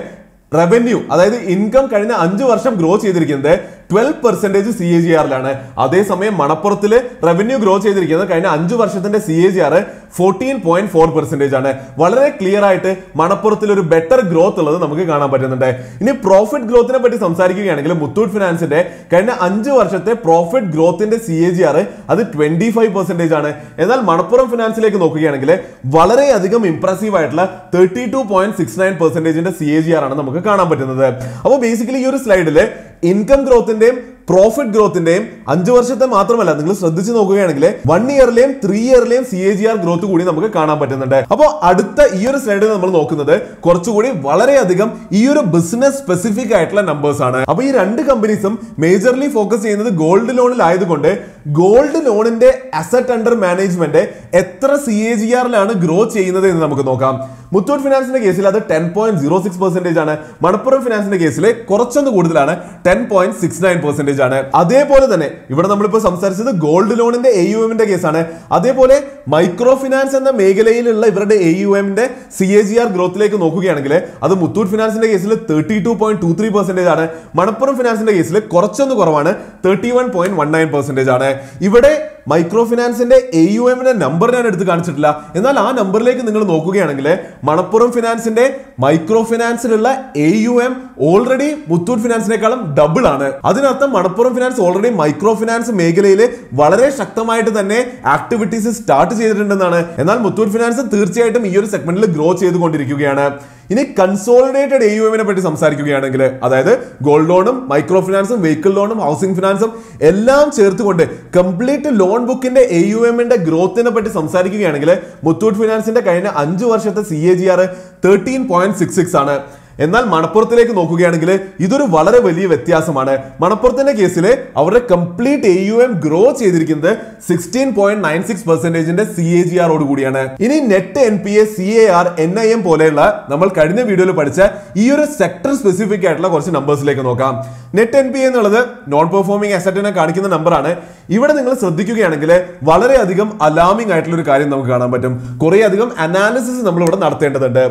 റവന്യൂ അതായത് ഇൻകം കഴിഞ്ഞ അഞ്ച് വർഷം ഗ്രോ ചെയ്തിരിക്കുന്നത് twelve percentage C A G ആറിലാണ് അതേസമയം മണപ്പുറത്തിൽ റവന്യൂ ഗ്രോ ചെയ്തിരിക്കുന്നത് കഴിഞ്ഞ അഞ്ച് വർഷത്തിന്റെ C A G R fourteen point four percentage ആണ്. വളരെ ക്ലിയർ ആയിട്ട് മണപ്പുറത്തിൽ ഒരു ബെറ്റർ ഗ്രോത്ത് ഉള്ളത് നമുക്ക് കാണാൻ പറ്റുന്നുണ്ട്. ഇനി പ്രോഫിറ്റ് ഗ്രോത്തിനെ പറ്റി സംസാരിക്കുകയാണെങ്കിൽ മുത്തൂട്ട് ഫിനാൻസിന്റെ കഴിഞ്ഞ അഞ്ച് വർഷത്തെ പ്രോഫിറ്റ് ഗ്രോത്തിന്റെ സി എ ജി ആർ അത് ട്വന്റി ഫൈവ് പെർസെന്റേജ് ആണ്. എന്നാൽ മണപ്പുറം ഫിനാൻസിലേക്ക് നോക്കുകയാണെങ്കിൽ വളരെയധികം ഇംപ്രസീവ് ആയിട്ടുള്ള thirty two point six nine പെർസെന്റേജിന്റെ C A G R ആണ് നമുക്ക് കാണാൻ പറ്റുന്നത്. അപ്പോൾ ബേസിക്കലി ഈ ഒരു സ്ലൈഡിൽ ഇൻകം ഗ്രോത്തിന്റെയും പ്രോഫിറ്റ് ഗ്രോത്തിന്റെയും അഞ്ച് വർഷത്തെ മാത്രമല്ല നിങ്ങൾ ശ്രദ്ധിച്ചു നോക്കുകയാണെങ്കിൽ വൺ ഇയറിലെയും three ഇയറിലെയും C A G R growth കൂടി നമുക്ക് കാണാൻ പറ്റുന്നുണ്ട്. അപ്പോൾ അടുത്ത ഈ ഒരു സ്ലൈഡിൽ നമ്മൾ നോക്കുന്നത് കുറച്ചുകൂടി വളരെയധികം ഈ ഒരു ബിസിനസ് സ്പെസിഫിക് ആയിട്ടുള്ള നമ്പേഴ്സ് ആണ്. അപ്പൊ ഈ രണ്ട് കമ്പനീസും മേജർലി ഫോക്കസ് ചെയ്യുന്നത് ഗോൾഡ് ലോണിൽ ആയതുകൊണ്ട് ഗോൾഡ് ലോണിന്റെ അസറ്റ് അണ്ടർ മാനേജ്മെന്റ് എത്ര സി എ ജി ആറിലാണ് ഗ്രോ ചെയ്യുന്നത് എന്ന് നമുക്ക് നോക്കാം. മുത്തൂറ്റ് ഫിനാൻസിന്റെ കേസിൽ അത് ten point zero six percentage ആണ്. മണപ്പുറം ഫിനാൻസിന്റെ കേസിൽ കുറച്ചൊന്ന് കൂടുതലാണ് ten point six nine percentage ആണ്. അതേപോലെ തന്നെ ഇവിടെ നമ്മളിപ്പോൾ സംസാരിച്ചത് ഗോൾഡ് ലോണിന്റെ എ യു എമ്മിന്റെ കേസാണ് അതേപോലെ മൈക്രോ ഫിനാൻസ് എന്ന മേഖലയിലുള്ള ഇവരുടെ എ യു എമ്മിന്റെ സി എ ജി ആർ ഗ്രോത്തിലേക്ക് നോക്കുകയാണെങ്കിൽ അത് മുത്തൂറ്റ് ഫിനാൻസിന്റെ കേസിൽ thirty two point two three percentage ആണ്. മണപ്പുറം ഫിനാൻസിന്റെ കേസിൽ കുറച്ചൊന്ന് കുറവാണ് thirty one point one nine percentage ആണ്. ഇവിടെ മൈക്രോ ഫിനാൻസിന്റെ എ യു എമ്മിന്റെ നമ്പർ ഞാൻ എടുത്ത് കാണിച്ചിട്ടില്ല. എന്നാൽ ആ നമ്പറിലേക്ക് നിങ്ങൾ നോക്കുകയാണെങ്കിൽ മണപ്പുറം ഫിനാൻസിന്റെ micro ഫിനാൻസിലുള്ള A U M already Muthoot ഫിനാൻസിനേക്കാളും double ആണ്. അതിനർത്ഥം Manappuram finance already micro finance മേഖലയിൽ വളരെ ശക്തമായിട്ട് തന്നെ ആക്ടിവിറ്റീസ് സ്റ്റാർട്ട് ചെയ്തിട്ടുണ്ടെന്നാണ്. എന്നാൽ മുത്തൂറ്റ് ഫിനാൻസ് തീർച്ചയായിട്ടും ഈ ഒരു സെഗ്മെന്റിൽ ഗ്രോ ചെയ്തുകൊണ്ടിരിക്കുകയാണ്. ഇനി കൺസോളിഡേറ്റഡ് എ യു എമ്മിനെ പറ്റി സംസാരിക്കുകയാണെങ്കിൽ അതായത് ഗോൾഡ് ലോണും മൈക്രോ ഫിനാൻസും വെഹിക്കിൾ ലോണും ഹൗസിംഗ് ഫിനാൻസും എല്ലാം ചേർത്തുകൊണ്ട് കംപ്ലീറ്റ് ലോൺ ബുക്കിന്റെ എ യു എമ്മിന്റെ ഗ്രോത്തിനെ പറ്റി സംസാരിക്കുകയാണെങ്കിൽ മുത്തൂട്ട് ഫിനാൻസിന്റെ കഴിഞ്ഞ അഞ്ച് വർഷത്തെ C A G R thirteen point six six ആണ്. എന്നാൽ മണപ്പുറത്തിലേക്ക് നോക്കുകയാണെങ്കിൽ ഇതൊരു വളരെ വലിയ വ്യത്യാസമാണ്. മണപ്പുറത്തിന്റെ കേസിൽ അവരുടെ complete A U M grow ചെയ്തിരിക്കുന്നത് സിക്സ്റ്റീൻ പോയിന്റ് നയൻ സിക്സ് പെർസെന്റേജിന്റെ സി എ ജി ആറോട് കൂടിയാണ്. ഇനി net N P A C A R N I M പോലെയുള്ള നമ്മൾ കഴിഞ്ഞ വീഡിയോയിൽ പഠിച്ച ഈ ഒരു സെക്ടർ സ്പെസിഫിക് ആയിട്ടുള്ള കുറച്ച് നമ്പേഴ്സിലേക്ക് നോക്കാം. നെറ്റ് എൻ പി എന്നുള്ളത് നോൺ പെർഫോമിംഗ് അസറ്റിനെ കാണിക്കുന്ന നമ്പറാണ് ഇവിടെ നിങ്ങൾ ശ്രദ്ധിക്കുകയാണെങ്കിൽ വളരെയധികം അലാമിംഗ് ആയിട്ടുള്ള ഒരു കാര്യം നമുക്ക് കാണാൻ പറ്റും. കുറേയധികം അനാലിസിസ് നമ്മൾ ഇവിടെ നടത്തേണ്ടതുണ്ട്.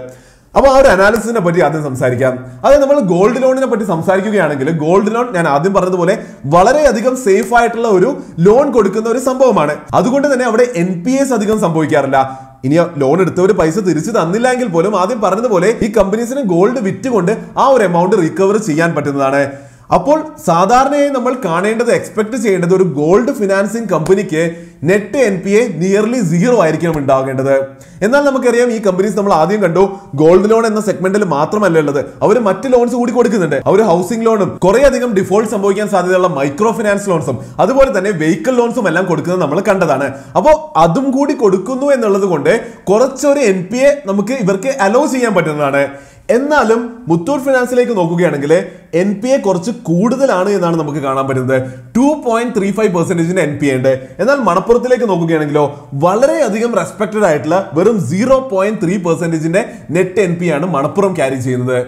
അപ്പോൾ ആ ഒരു അനാലിസിനെ പറ്റി ആദ്യം സംസാരിക്കാം. അതായത് നമ്മൾ ഗോൾഡ് ലോണിനെ പറ്റി സംസാരിക്കുകയാണെങ്കിൽ ഗോൾഡ് ലോൺ ഞാൻ ആദ്യം പറഞ്ഞതുപോലെ വളരെയധികം സേഫ് ആയിട്ടുള്ള ഒരു ലോൺ കൊടുക്കുന്ന ഒരു സംഭവമാണ്. അതുകൊണ്ട് തന്നെ അവിടെ എൻ അധികം സംഭവിക്കാറില്ല. ഇനി ലോൺ എടുത്തവർ പൈസ തിരിച്ചു തന്നില്ല എങ്കിൽ പോലും ആദ്യം പറഞ്ഞതുപോലെ ഈ കമ്പനീസിന് ഗോൾഡ് വിറ്റുകൊണ്ട് ആ ഒരു എമൗണ്ട് റിക്കവർ ചെയ്യാൻ പറ്റുന്നതാണ്. അപ്പോൾ സാധാരണയായി നമ്മൾ കാണേണ്ടത് എക്സ്പെക്ട് ചെയ്യേണ്ടത് ഒരു ഗോൾഡ് ഫിനാൻസിങ് കമ്പനിക്ക് net N P A nearly zero ആയിരിക്കണം ഉണ്ടാകേണ്ടത്. എന്നാൽ നമുക്കറിയാം ഈ കമ്പനീസ് നമ്മൾ ആദ്യം കണ്ടു ഗോൾഡ് ലോൺ എന്ന സെഗ്മെന്റിൽ മാത്രമല്ല ഉള്ളത്. അവർ മറ്റ് ലോൺസ് കൂടി കൊടുക്കുന്നുണ്ട്. അവർ ഹൗസിംഗ് ലോണും കുറെ അധികം ഡിഫോൾട്ട് സംഭവിക്കാൻ സാധ്യതയുള്ള മൈക്രോ ഫിനാൻസ് ലോൺസും അതുപോലെ തന്നെ വെഹിക്കിൾ ലോൺസും എല്ലാം കൊടുക്കുന്നത് നമ്മൾ കണ്ടതാണ്. അപ്പോൾ അതും കൂടി കൊടുക്കുന്നു എന്നുള്ളത് കൊണ്ട് കുറച്ചൊരു എൻ പി എ നമുക്ക് ഇവർക്ക് അലോ ചെയ്യാൻ പറ്റുന്നതാണ്. എന്നാലും മുത്തൂർ ഫിനാൻസിലേക്ക് നോക്കുകയാണെങ്കിൽ എൻ പി എ കുറച്ച് കൂടുതലാണ് എന്നാണ് നമുക്ക് കാണാൻ പറ്റുന്നത്. ടു പോയിന്റ് ത്രീ ഫൈവ് പെർസെന്റേജിന് എൻ പി എ ഉണ്ട്. എന്നാൽ മണപ്പുറത്തിലേക്ക് നോക്കുകയാണെങ്കിലോ വളരെയധികം റെസ്പെക്റ്റഡ് ആയിട്ടുള്ള വെറും സീറോ പോയിന്റ് ത്രീ പെർസെന്റേജിന്റെ നെറ്റ് എൻ പി ആണ് മണപ്പുറം ക്യാരി ചെയ്യുന്നത്.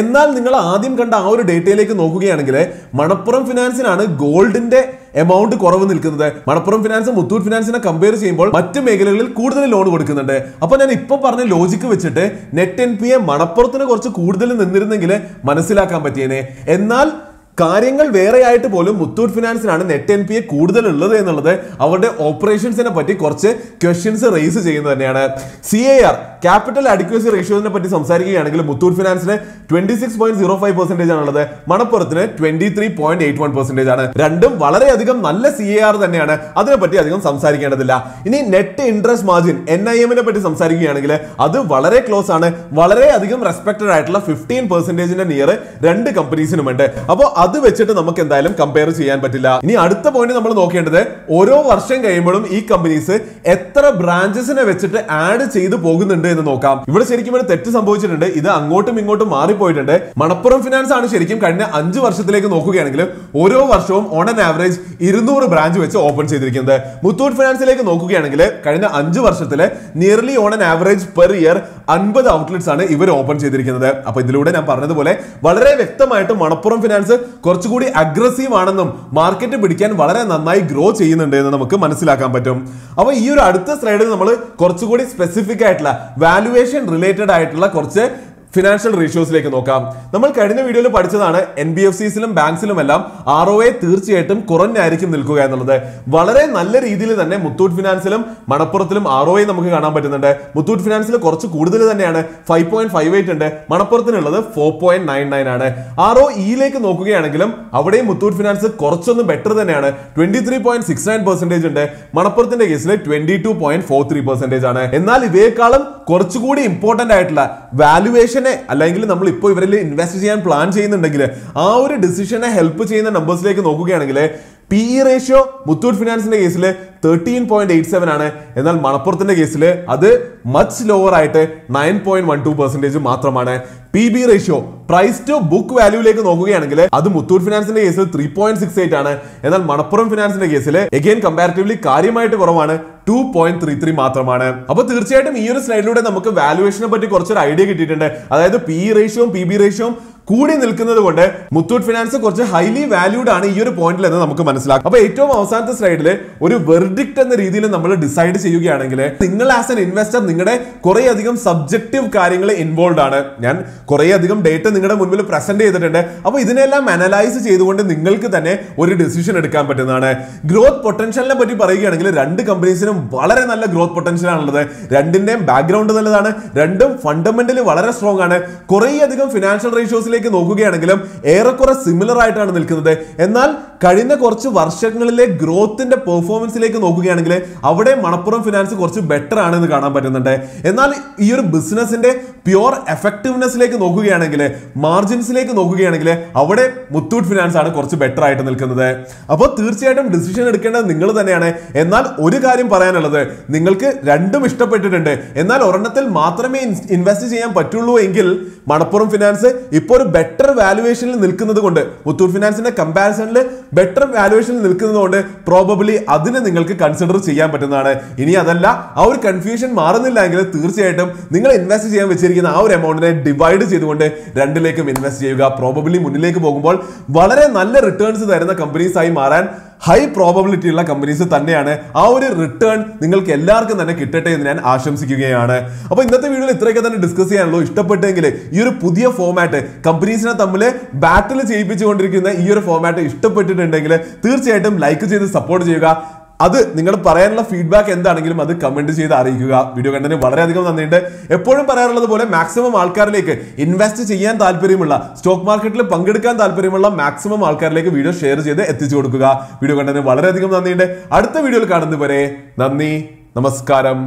എന്നാൽ നിങ്ങൾ ആദ്യം കണ്ട ആ ഒരു ഡേറ്റയിലേക്ക് നോക്കുകയാണെങ്കിൽ മണപ്പുറം ഫിനാൻസിനാണ് ഗോൾഡിന്റെ എമൗണ്ട് കുറവ് നിൽക്കുന്നത് മണപ്പുറം ഫിനാൻസ് മുത്തൂറ്റ് ഫിനാൻസിനെ കമ്പയർ ചെയ്യുമ്പോൾ മറ്റ് മേഖലകളിൽ കൂടുതൽ ലോൺ കൊടുക്കുന്നുണ്ട്. അപ്പൊ ഞാൻ ഇപ്പൊ പറഞ്ഞ ലോജിക്ക് വെച്ചിട്ട് നെറ്റ് എൻ പി എ മണപ്പുറത്തിന് കുറച്ച് കൂടുതൽ നിന്നിരുന്നെങ്കിൽ മനസ്സിലാക്കാൻ പറ്റിയേനെ. എന്നാൽ കാര്യങ്ങൾ വേറെയായിട്ട് പോലും മുത്തൂറ്റ് ഫിനാൻസിനാണ് നെറ്റ് എൻ പി എ കൂടുതൽ ഉള്ളത് എന്നുള്ളത് അവരുടെ ഓപ്പറേഷൻസിനെ പറ്റി കുറച്ച് ക്വസ്റ്റ്യൻസ് റേസ് ചെയ്യുന്നത് തന്നെയാണ്. C A R capital adequacy റേഷ്യോസിനെ പറ്റി സംസാരിക്കുകയാണെങ്കിൽ Muthoot ഫിനാൻസിന് twenty six point zero five percentage ആണുള്ളത്. മണപ്പുറത്തിന് twenty three point eight one percentage ആണ്. രണ്ടും വളരെയധികം നല്ല സി എ ആർ തന്നെയാണ്. അതിനെപ്പറ്റി അധികം സംസാരിക്കേണ്ടതില്ല. ഇനി net interest margin N I എമ്മിനെ പറ്റി സംസാരിക്കുകയാണെങ്കിൽ അത് വളരെ ക്ലോസ് ആണ്. വളരെ അധികം റെസ്പെക്ടഡ് ആയിട്ടുള്ള ഫിഫ്റ്റീൻ പെർസെന്റേജിന്റെ നിയർ രണ്ട് കമ്പനീസിനുമുണ്ട് അപ്പോൾ അത് വെച്ചിട്ട് നമുക്ക് എന്തായാലും കമ്പയർ ചെയ്യാൻ പറ്റില്ല. ഇനി അടുത്ത പോയിന്റ് നമ്മൾ നോക്കേണ്ടത് ഓരോ വർഷം കഴിയുമ്പോഴും ഈ കമ്പനീസ് എത്ര ബ്രാഞ്ചസിനെ വെച്ചിട്ട് ആഡ് ചെയ്തു പോകുന്നുണ്ട് എന്ന് നോക്കാം. ഇവിടെ ശരിക്കും ഒരു തെറ്റ് സംഭവിച്ചിട്ടുണ്ട്. ഇത് അങ്ങോട്ടും ഇങ്ങോട്ടും മാറിപ്പോയിട്ടുണ്ട്. മണപ്പുറം ഫിനാൻസ് ആണ് ശരിക്കും കഴിഞ്ഞ അഞ്ച് വർഷത്തിലേക്ക് നോക്കുകയാണെങ്കിൽ ഓരോ വർഷവും ഓൺ ആൻ ആവറേജ് ഇരുന്നൂറ് ബ്രാഞ്ച് വെച്ച് ഓപ്പൺ ചെയ്തിരിക്കുന്നത്. മുത്തൂട്ട് ഫിനാൻസിലേക്ക് നോക്കുകയാണെങ്കിൽ കഴിഞ്ഞ അഞ്ച് വർഷത്തിൽ nearly on an average per year അൻപത് ഔട്ട്ലെറ്റ്സ് ആണ് ഇവർ ഓപ്പൺ ചെയ്തിരിക്കുന്നത്. അപ്പൊ ഇതിലൂടെ ഞാൻ പറഞ്ഞതുപോലെ വളരെ വ്യക്തമായിട്ട് മണപ്പുറം ഫിനാൻസ് കുറച്ചുകൂടി അഗ്രസീവ് ആണെന്നും മാർക്കറ്റ് പിടിക്കാൻ വളരെ നന്നായി ഗ്രോ ചെയ്യുന്നുണ്ട് എന്ന് നമുക്ക് മനസ്സിലാക്കാൻ പറ്റും. അപ്പൊ ഈ ഒരു അടുത്ത സ്ലൈഡിൽ നമ്മൾ കുറച്ചുകൂടി സ്പെസിഫിക് ആയിട്ടുള്ള വാലുവേഷൻ റിലേറ്റഡ് ആയിട്ടുള്ള കുറച്ച് ഫിനാൻഷ്യൽ റേഷ്യോസിലേക്ക് നോക്കാം. നമ്മൾ കഴിഞ്ഞ വീഡിയോയിൽ പഠിച്ചതാണ് എൻ ബി എഫ് സിസിലും ബാങ്ക്സിലും എല്ലാം ആർ ഒ എ തീർച്ചയായിട്ടും കുറഞ്ഞായിരിക്കും നിൽക്കുക എന്നുള്ളത്. വളരെ നല്ല രീതിയിൽ തന്നെ മുത്തൂറ്റ് ഫിനാൻസിലും മണപ്പുറത്തിലും ആർ ഒ എ നമുക്ക് കാണാൻ പറ്റുന്നുണ്ട്. മുത്തൂറ്റ് ഫിനാൻസിൽ കുറച്ച് കൂടുതൽ തന്നെയാണ്. ഫൈവ് പോയിന്റ് ഫൈവ് എയ്റ്റ് ഉണ്ട്. മണപ്പുറത്തിനുള്ളത് ഫോർ പോയിന്റ് നയൻ നയൻ ആണ്. ആർ ഒ ഇയിലേക്ക് നോക്കുകയാണെങ്കിലും അവിടെയും മുത്തൂറ്റ് ഫിനാൻസ് കുറച്ചൊന്ന് ബെറ്റർ തന്നെയാണ്. Twenty three point six nine percentage ഉണ്ട്. മണപ്പുറത്തിന്റെ കേസിൽ twenty two point four three percentage ആണ്. എന്നാൽ ഇവയെക്കാളും കുറച്ചുകൂടി ഇമ്പോർട്ടന്റ് ആയിട്ടുള്ള വാലുവേഷനെ അല്ലെങ്കിൽ നമ്മൾ ഇപ്പോൾ ഇവരിൽ ഇൻവെസ്റ്റ് ചെയ്യാൻ പ്ലാൻ ചെയ്യുന്നുണ്ടെങ്കിൽ ആ ഒരു ഡിസിഷനെ ഹെൽപ്പ് ചെയ്യുന്ന നമ്പേഴ്സിലേക്ക് നോക്കുകയാണെങ്കിൽ പി ഇ റേഷ്യോ മുത്തൂറ്റ് ഫിനാൻസിന്റെ കേസിൽ തേർട്ടീൻ പോയിന്റ് എയ്റ്റ് സെവൻ ആണ്. എന്നാൽ മണപ്പുറത്തിന്റെ കേസിൽ അത് മച്ച് ലോവർ ആയിട്ട് nine point one two percentage മാത്രമാണ്. P B ratio price to book വാല്യൂലേക്ക് നോക്കുകയാണെങ്കിൽ അത് മുത്തൂറ്റ് ഫിനാൻസിന്റെ കേസിൽ ത്രീ പോയിന്റ് സിക്സ് എയ്റ്റ് ആണ്. എന്നാൽ മണപ്പുറം ഫിനാൻസിന്റെ കേസിൽ എഗെയിൻ കമ്പാരിറ്റീവ്ലി കാര്യമായിട്ട് കുറവാണ്. ടു പോയിന്റ് ത്രീ ത്രീ മാത്രമാണ്. അപ്പൊ തീർച്ചയായിട്ടും ഈ ഒരു സ്ലൈഡിലൂടെ നമുക്ക് വാലുവേഷനെ പറ്റി കുറച്ചൊരു ഐഡിയ കിട്ടിയിട്ടുണ്ട്. അതായത് പി റേഷ്യവും പി ബി റേഷ്യോയും കൂടി നിൽക്കുന്നത് കൊണ്ട് മുത്തൂട്ട് ഫിനാൻസ് കുറച്ച് ഹൈലി വാല്യൂഡ് ആണ് ഈ ഒരു പോയിന്റിൽ എന്ന് നമുക്ക് മനസ്സിലാക്കാം. അപ്പൊ ഏറ്റവും അവസാനത്തെ സ്ലൈഡിൽ ഒരു വെർഡിക്റ്റ് എന്ന രീതിയിൽ നമ്മൾ ഡിസൈഡ് ചെയ്യുകയാണെങ്കിൽ നിങ്ങൾ ആസ് എൻ ഇൻവെസ്റ്റർ നിങ്ങളുടെ കുറെ അധികം സബ്ജക്റ്റീവ് കാര്യങ്ങൾ ഇൻവോൾവ് ആണ്. ഞാൻ കുറെ അധികം ഡേറ്റ നിങ്ങളുടെ മുൻപിൽ പ്രസന്റ് ചെയ്തിട്ടുണ്ട്. അപ്പൊ ഇതിനെല്ലാം അനലൈസ് ചെയ്തുകൊണ്ട് നിങ്ങൾക്ക് തന്നെ ഒരു ഡിസിഷൻ എടുക്കാൻ പറ്റുന്നതാണ്. ഗ്രോത്ത് പൊട്ടൻഷ്യലിനെ പറ്റി പറയുകയാണെങ്കിൽ രണ്ട് കമ്പനീസിനും വളരെ നല്ല ഗ്രോത്ത് പൊട്ടൻഷ്യൽ ആണുള്ളത്. രണ്ടിന്റെയും ബാക്ക്ഗ്രൗണ്ട് നല്ലതാണ്. രണ്ടും ഫണ്ടമെന്റലി വളരെ സ്ട്രോങ് ആണ്. കുറേ അധികം ഫിനാൻഷ്യൽ റേഷ്യോസിലേക്ക് നോക്കുകയാണെങ്കിലും ഏറെക്കുറെ സിമിലർ ആയിട്ടാണ് നിൽക്കുന്നത്. എന്നാൽ കഴിഞ്ഞ കുറച്ച് വർഷങ്ങളിലെ ഗ്രോത്തിന്റെ പെർഫോമൻസിലേക്ക് നോക്കുകയാണെങ്കിൽ അവിടെ മണപ്പുറം ഫിനാൻസ് കുറച്ച് ബെറ്റർ ആണ് എന്ന് കാണാൻ പറ്റുന്നുണ്ട്. എന്നാൽ ഈ ഒരു ബിസിനസിന്റെ പ്യുവർ എഫക്റ്റീവ്നെസ്സിലേക്ക് നോക്കുകയാണെങ്കിൽ മാർജിൻസിലേക്ക് നോക്കുകയാണെങ്കിൽ അവിടെ മുത്തൂട്ട് ഫിനാൻസ് ആണ് കുറച്ച് ബെറ്റർ ആയിട്ട് നിൽക്കുന്നത്. അപ്പോൾ തീർച്ചയായിട്ടും ഡിസിഷൻ എടുക്കേണ്ടത് നിങ്ങൾ തന്നെയാണ്. എന്നാൽ ഒരു കാര്യം പറയാനുള്ളത് നിങ്ങൾക്ക് രണ്ടും ഇഷ്ടപ്പെട്ടിട്ടുണ്ട്. എന്നാൽ ഒരെണ്ണത്തിൽ മാത്രമേ ഇൻവെസ്റ്റ് ചെയ്യാൻ പറ്റുള്ളൂ എങ്കിൽ മണപ്പുറം ഫിനാൻസ് ഇപ്പോൾ ഒരു ബെറ്റർ വാലുവേഷനിൽ നിൽക്കുന്നത് കൊണ്ട് മുത്തൂർ ഫിനാൻസിന്റെ കമ്പാരിസണിൽ ബെറ്റർ വാലുവേഷനിൽ നിൽക്കുന്നത് കൊണ്ട് പ്രോബബിളി അതിനെ നിങ്ങൾക്ക് കൺസിഡർ ചെയ്യാൻ പറ്റുന്നതാണ്. ഇനി അതല്ല ആ ഒരു കൺഫ്യൂഷൻ മാറുന്നില്ല എങ്കിൽ തീർച്ചയായിട്ടും നിങ്ങൾ ഇൻവെസ്റ്റ് ചെയ്യാൻ വെച്ചിരിക്കുന്ന ആ ഒരു എമൗണ്ടിനെ ഡിവൈഡ് ചെയ്തുകൊണ്ട് രണ്ടിലേക്കും ഇൻവെസ്റ്റ് ചെയ്യുക. പ്രോബബ്ലി മുന്നിലേക്ക് പോകുമ്പോൾ വളരെ നല്ല റിട്ടേൺസ് തരുന്ന കമ്പനീസായി മാറാൻ ഹൈ പ്രോബബിലിറ്റി ഉള്ള കമ്പനീസ് തന്നെയാണ് ആ ഒരു റിട്ടേൺ നിങ്ങൾക്ക് എല്ലാവർക്കും തന്നെ കിട്ടട്ടെ എന്ന് ഞാൻ ആശംസിക്കുകയാണ്. അപ്പോൾ ഇന്നത്തെ വീഡിയോയിൽ ഇത്രയൊക്കെ തന്നെ ഡിസ്കസ് ചെയ്യാനുള്ളൂ. ഇഷ്ടപ്പെട്ടെങ്കിൽ ഈ ഒരു പുതിയ ഫോമാറ്റ് കമ്പനീസിനെ തമ്മിൽ ബാറ്റിൽ ചെയ്യിപ്പിച്ചുകൊണ്ടിരിക്കുന്ന ഈ ഒരു ഫോമാറ്റ് ഇഷ്ടപ്പെട്ടിട്ടുണ്ടെങ്കിൽ തീർച്ചയായിട്ടും ലൈക്ക് ചെയ്ത് സപ്പോർട്ട് ചെയ്യുക. അത് നിങ്ങൾ പറയാനുള്ള ഫീഡ്ബാക്ക് എന്താണെങ്കിലും അത് കമന്റ് ചെയ്ത് അറിയിക്കുക. വീഡിയോ കണ്ടതിന് വളരെയധികം നന്ദിയുണ്ട്. എപ്പോഴും പറയാറുള്ളത് പോലെ മാക്സിമം ആൾക്കാരിലേക്ക് ഇൻവെസ്റ്റ് ചെയ്യാൻ താല്പര്യമുള്ള സ്റ്റോക്ക് മാർക്കറ്റിൽ പങ്കെടുക്കാൻ താല്പര്യമുള്ള മാക്സിമം ആൾക്കാരിലേക്ക് വീഡിയോ ഷെയർ ചെയ്ത് എത്തിച്ചു കൊടുക്കുക. വീഡിയോ കണ്ടതിന് വളരെയധികം നന്ദിയുണ്ട്. അടുത്ത വീഡിയോയിൽ കാണുന്നവരെ നന്ദി നമസ്കാരം.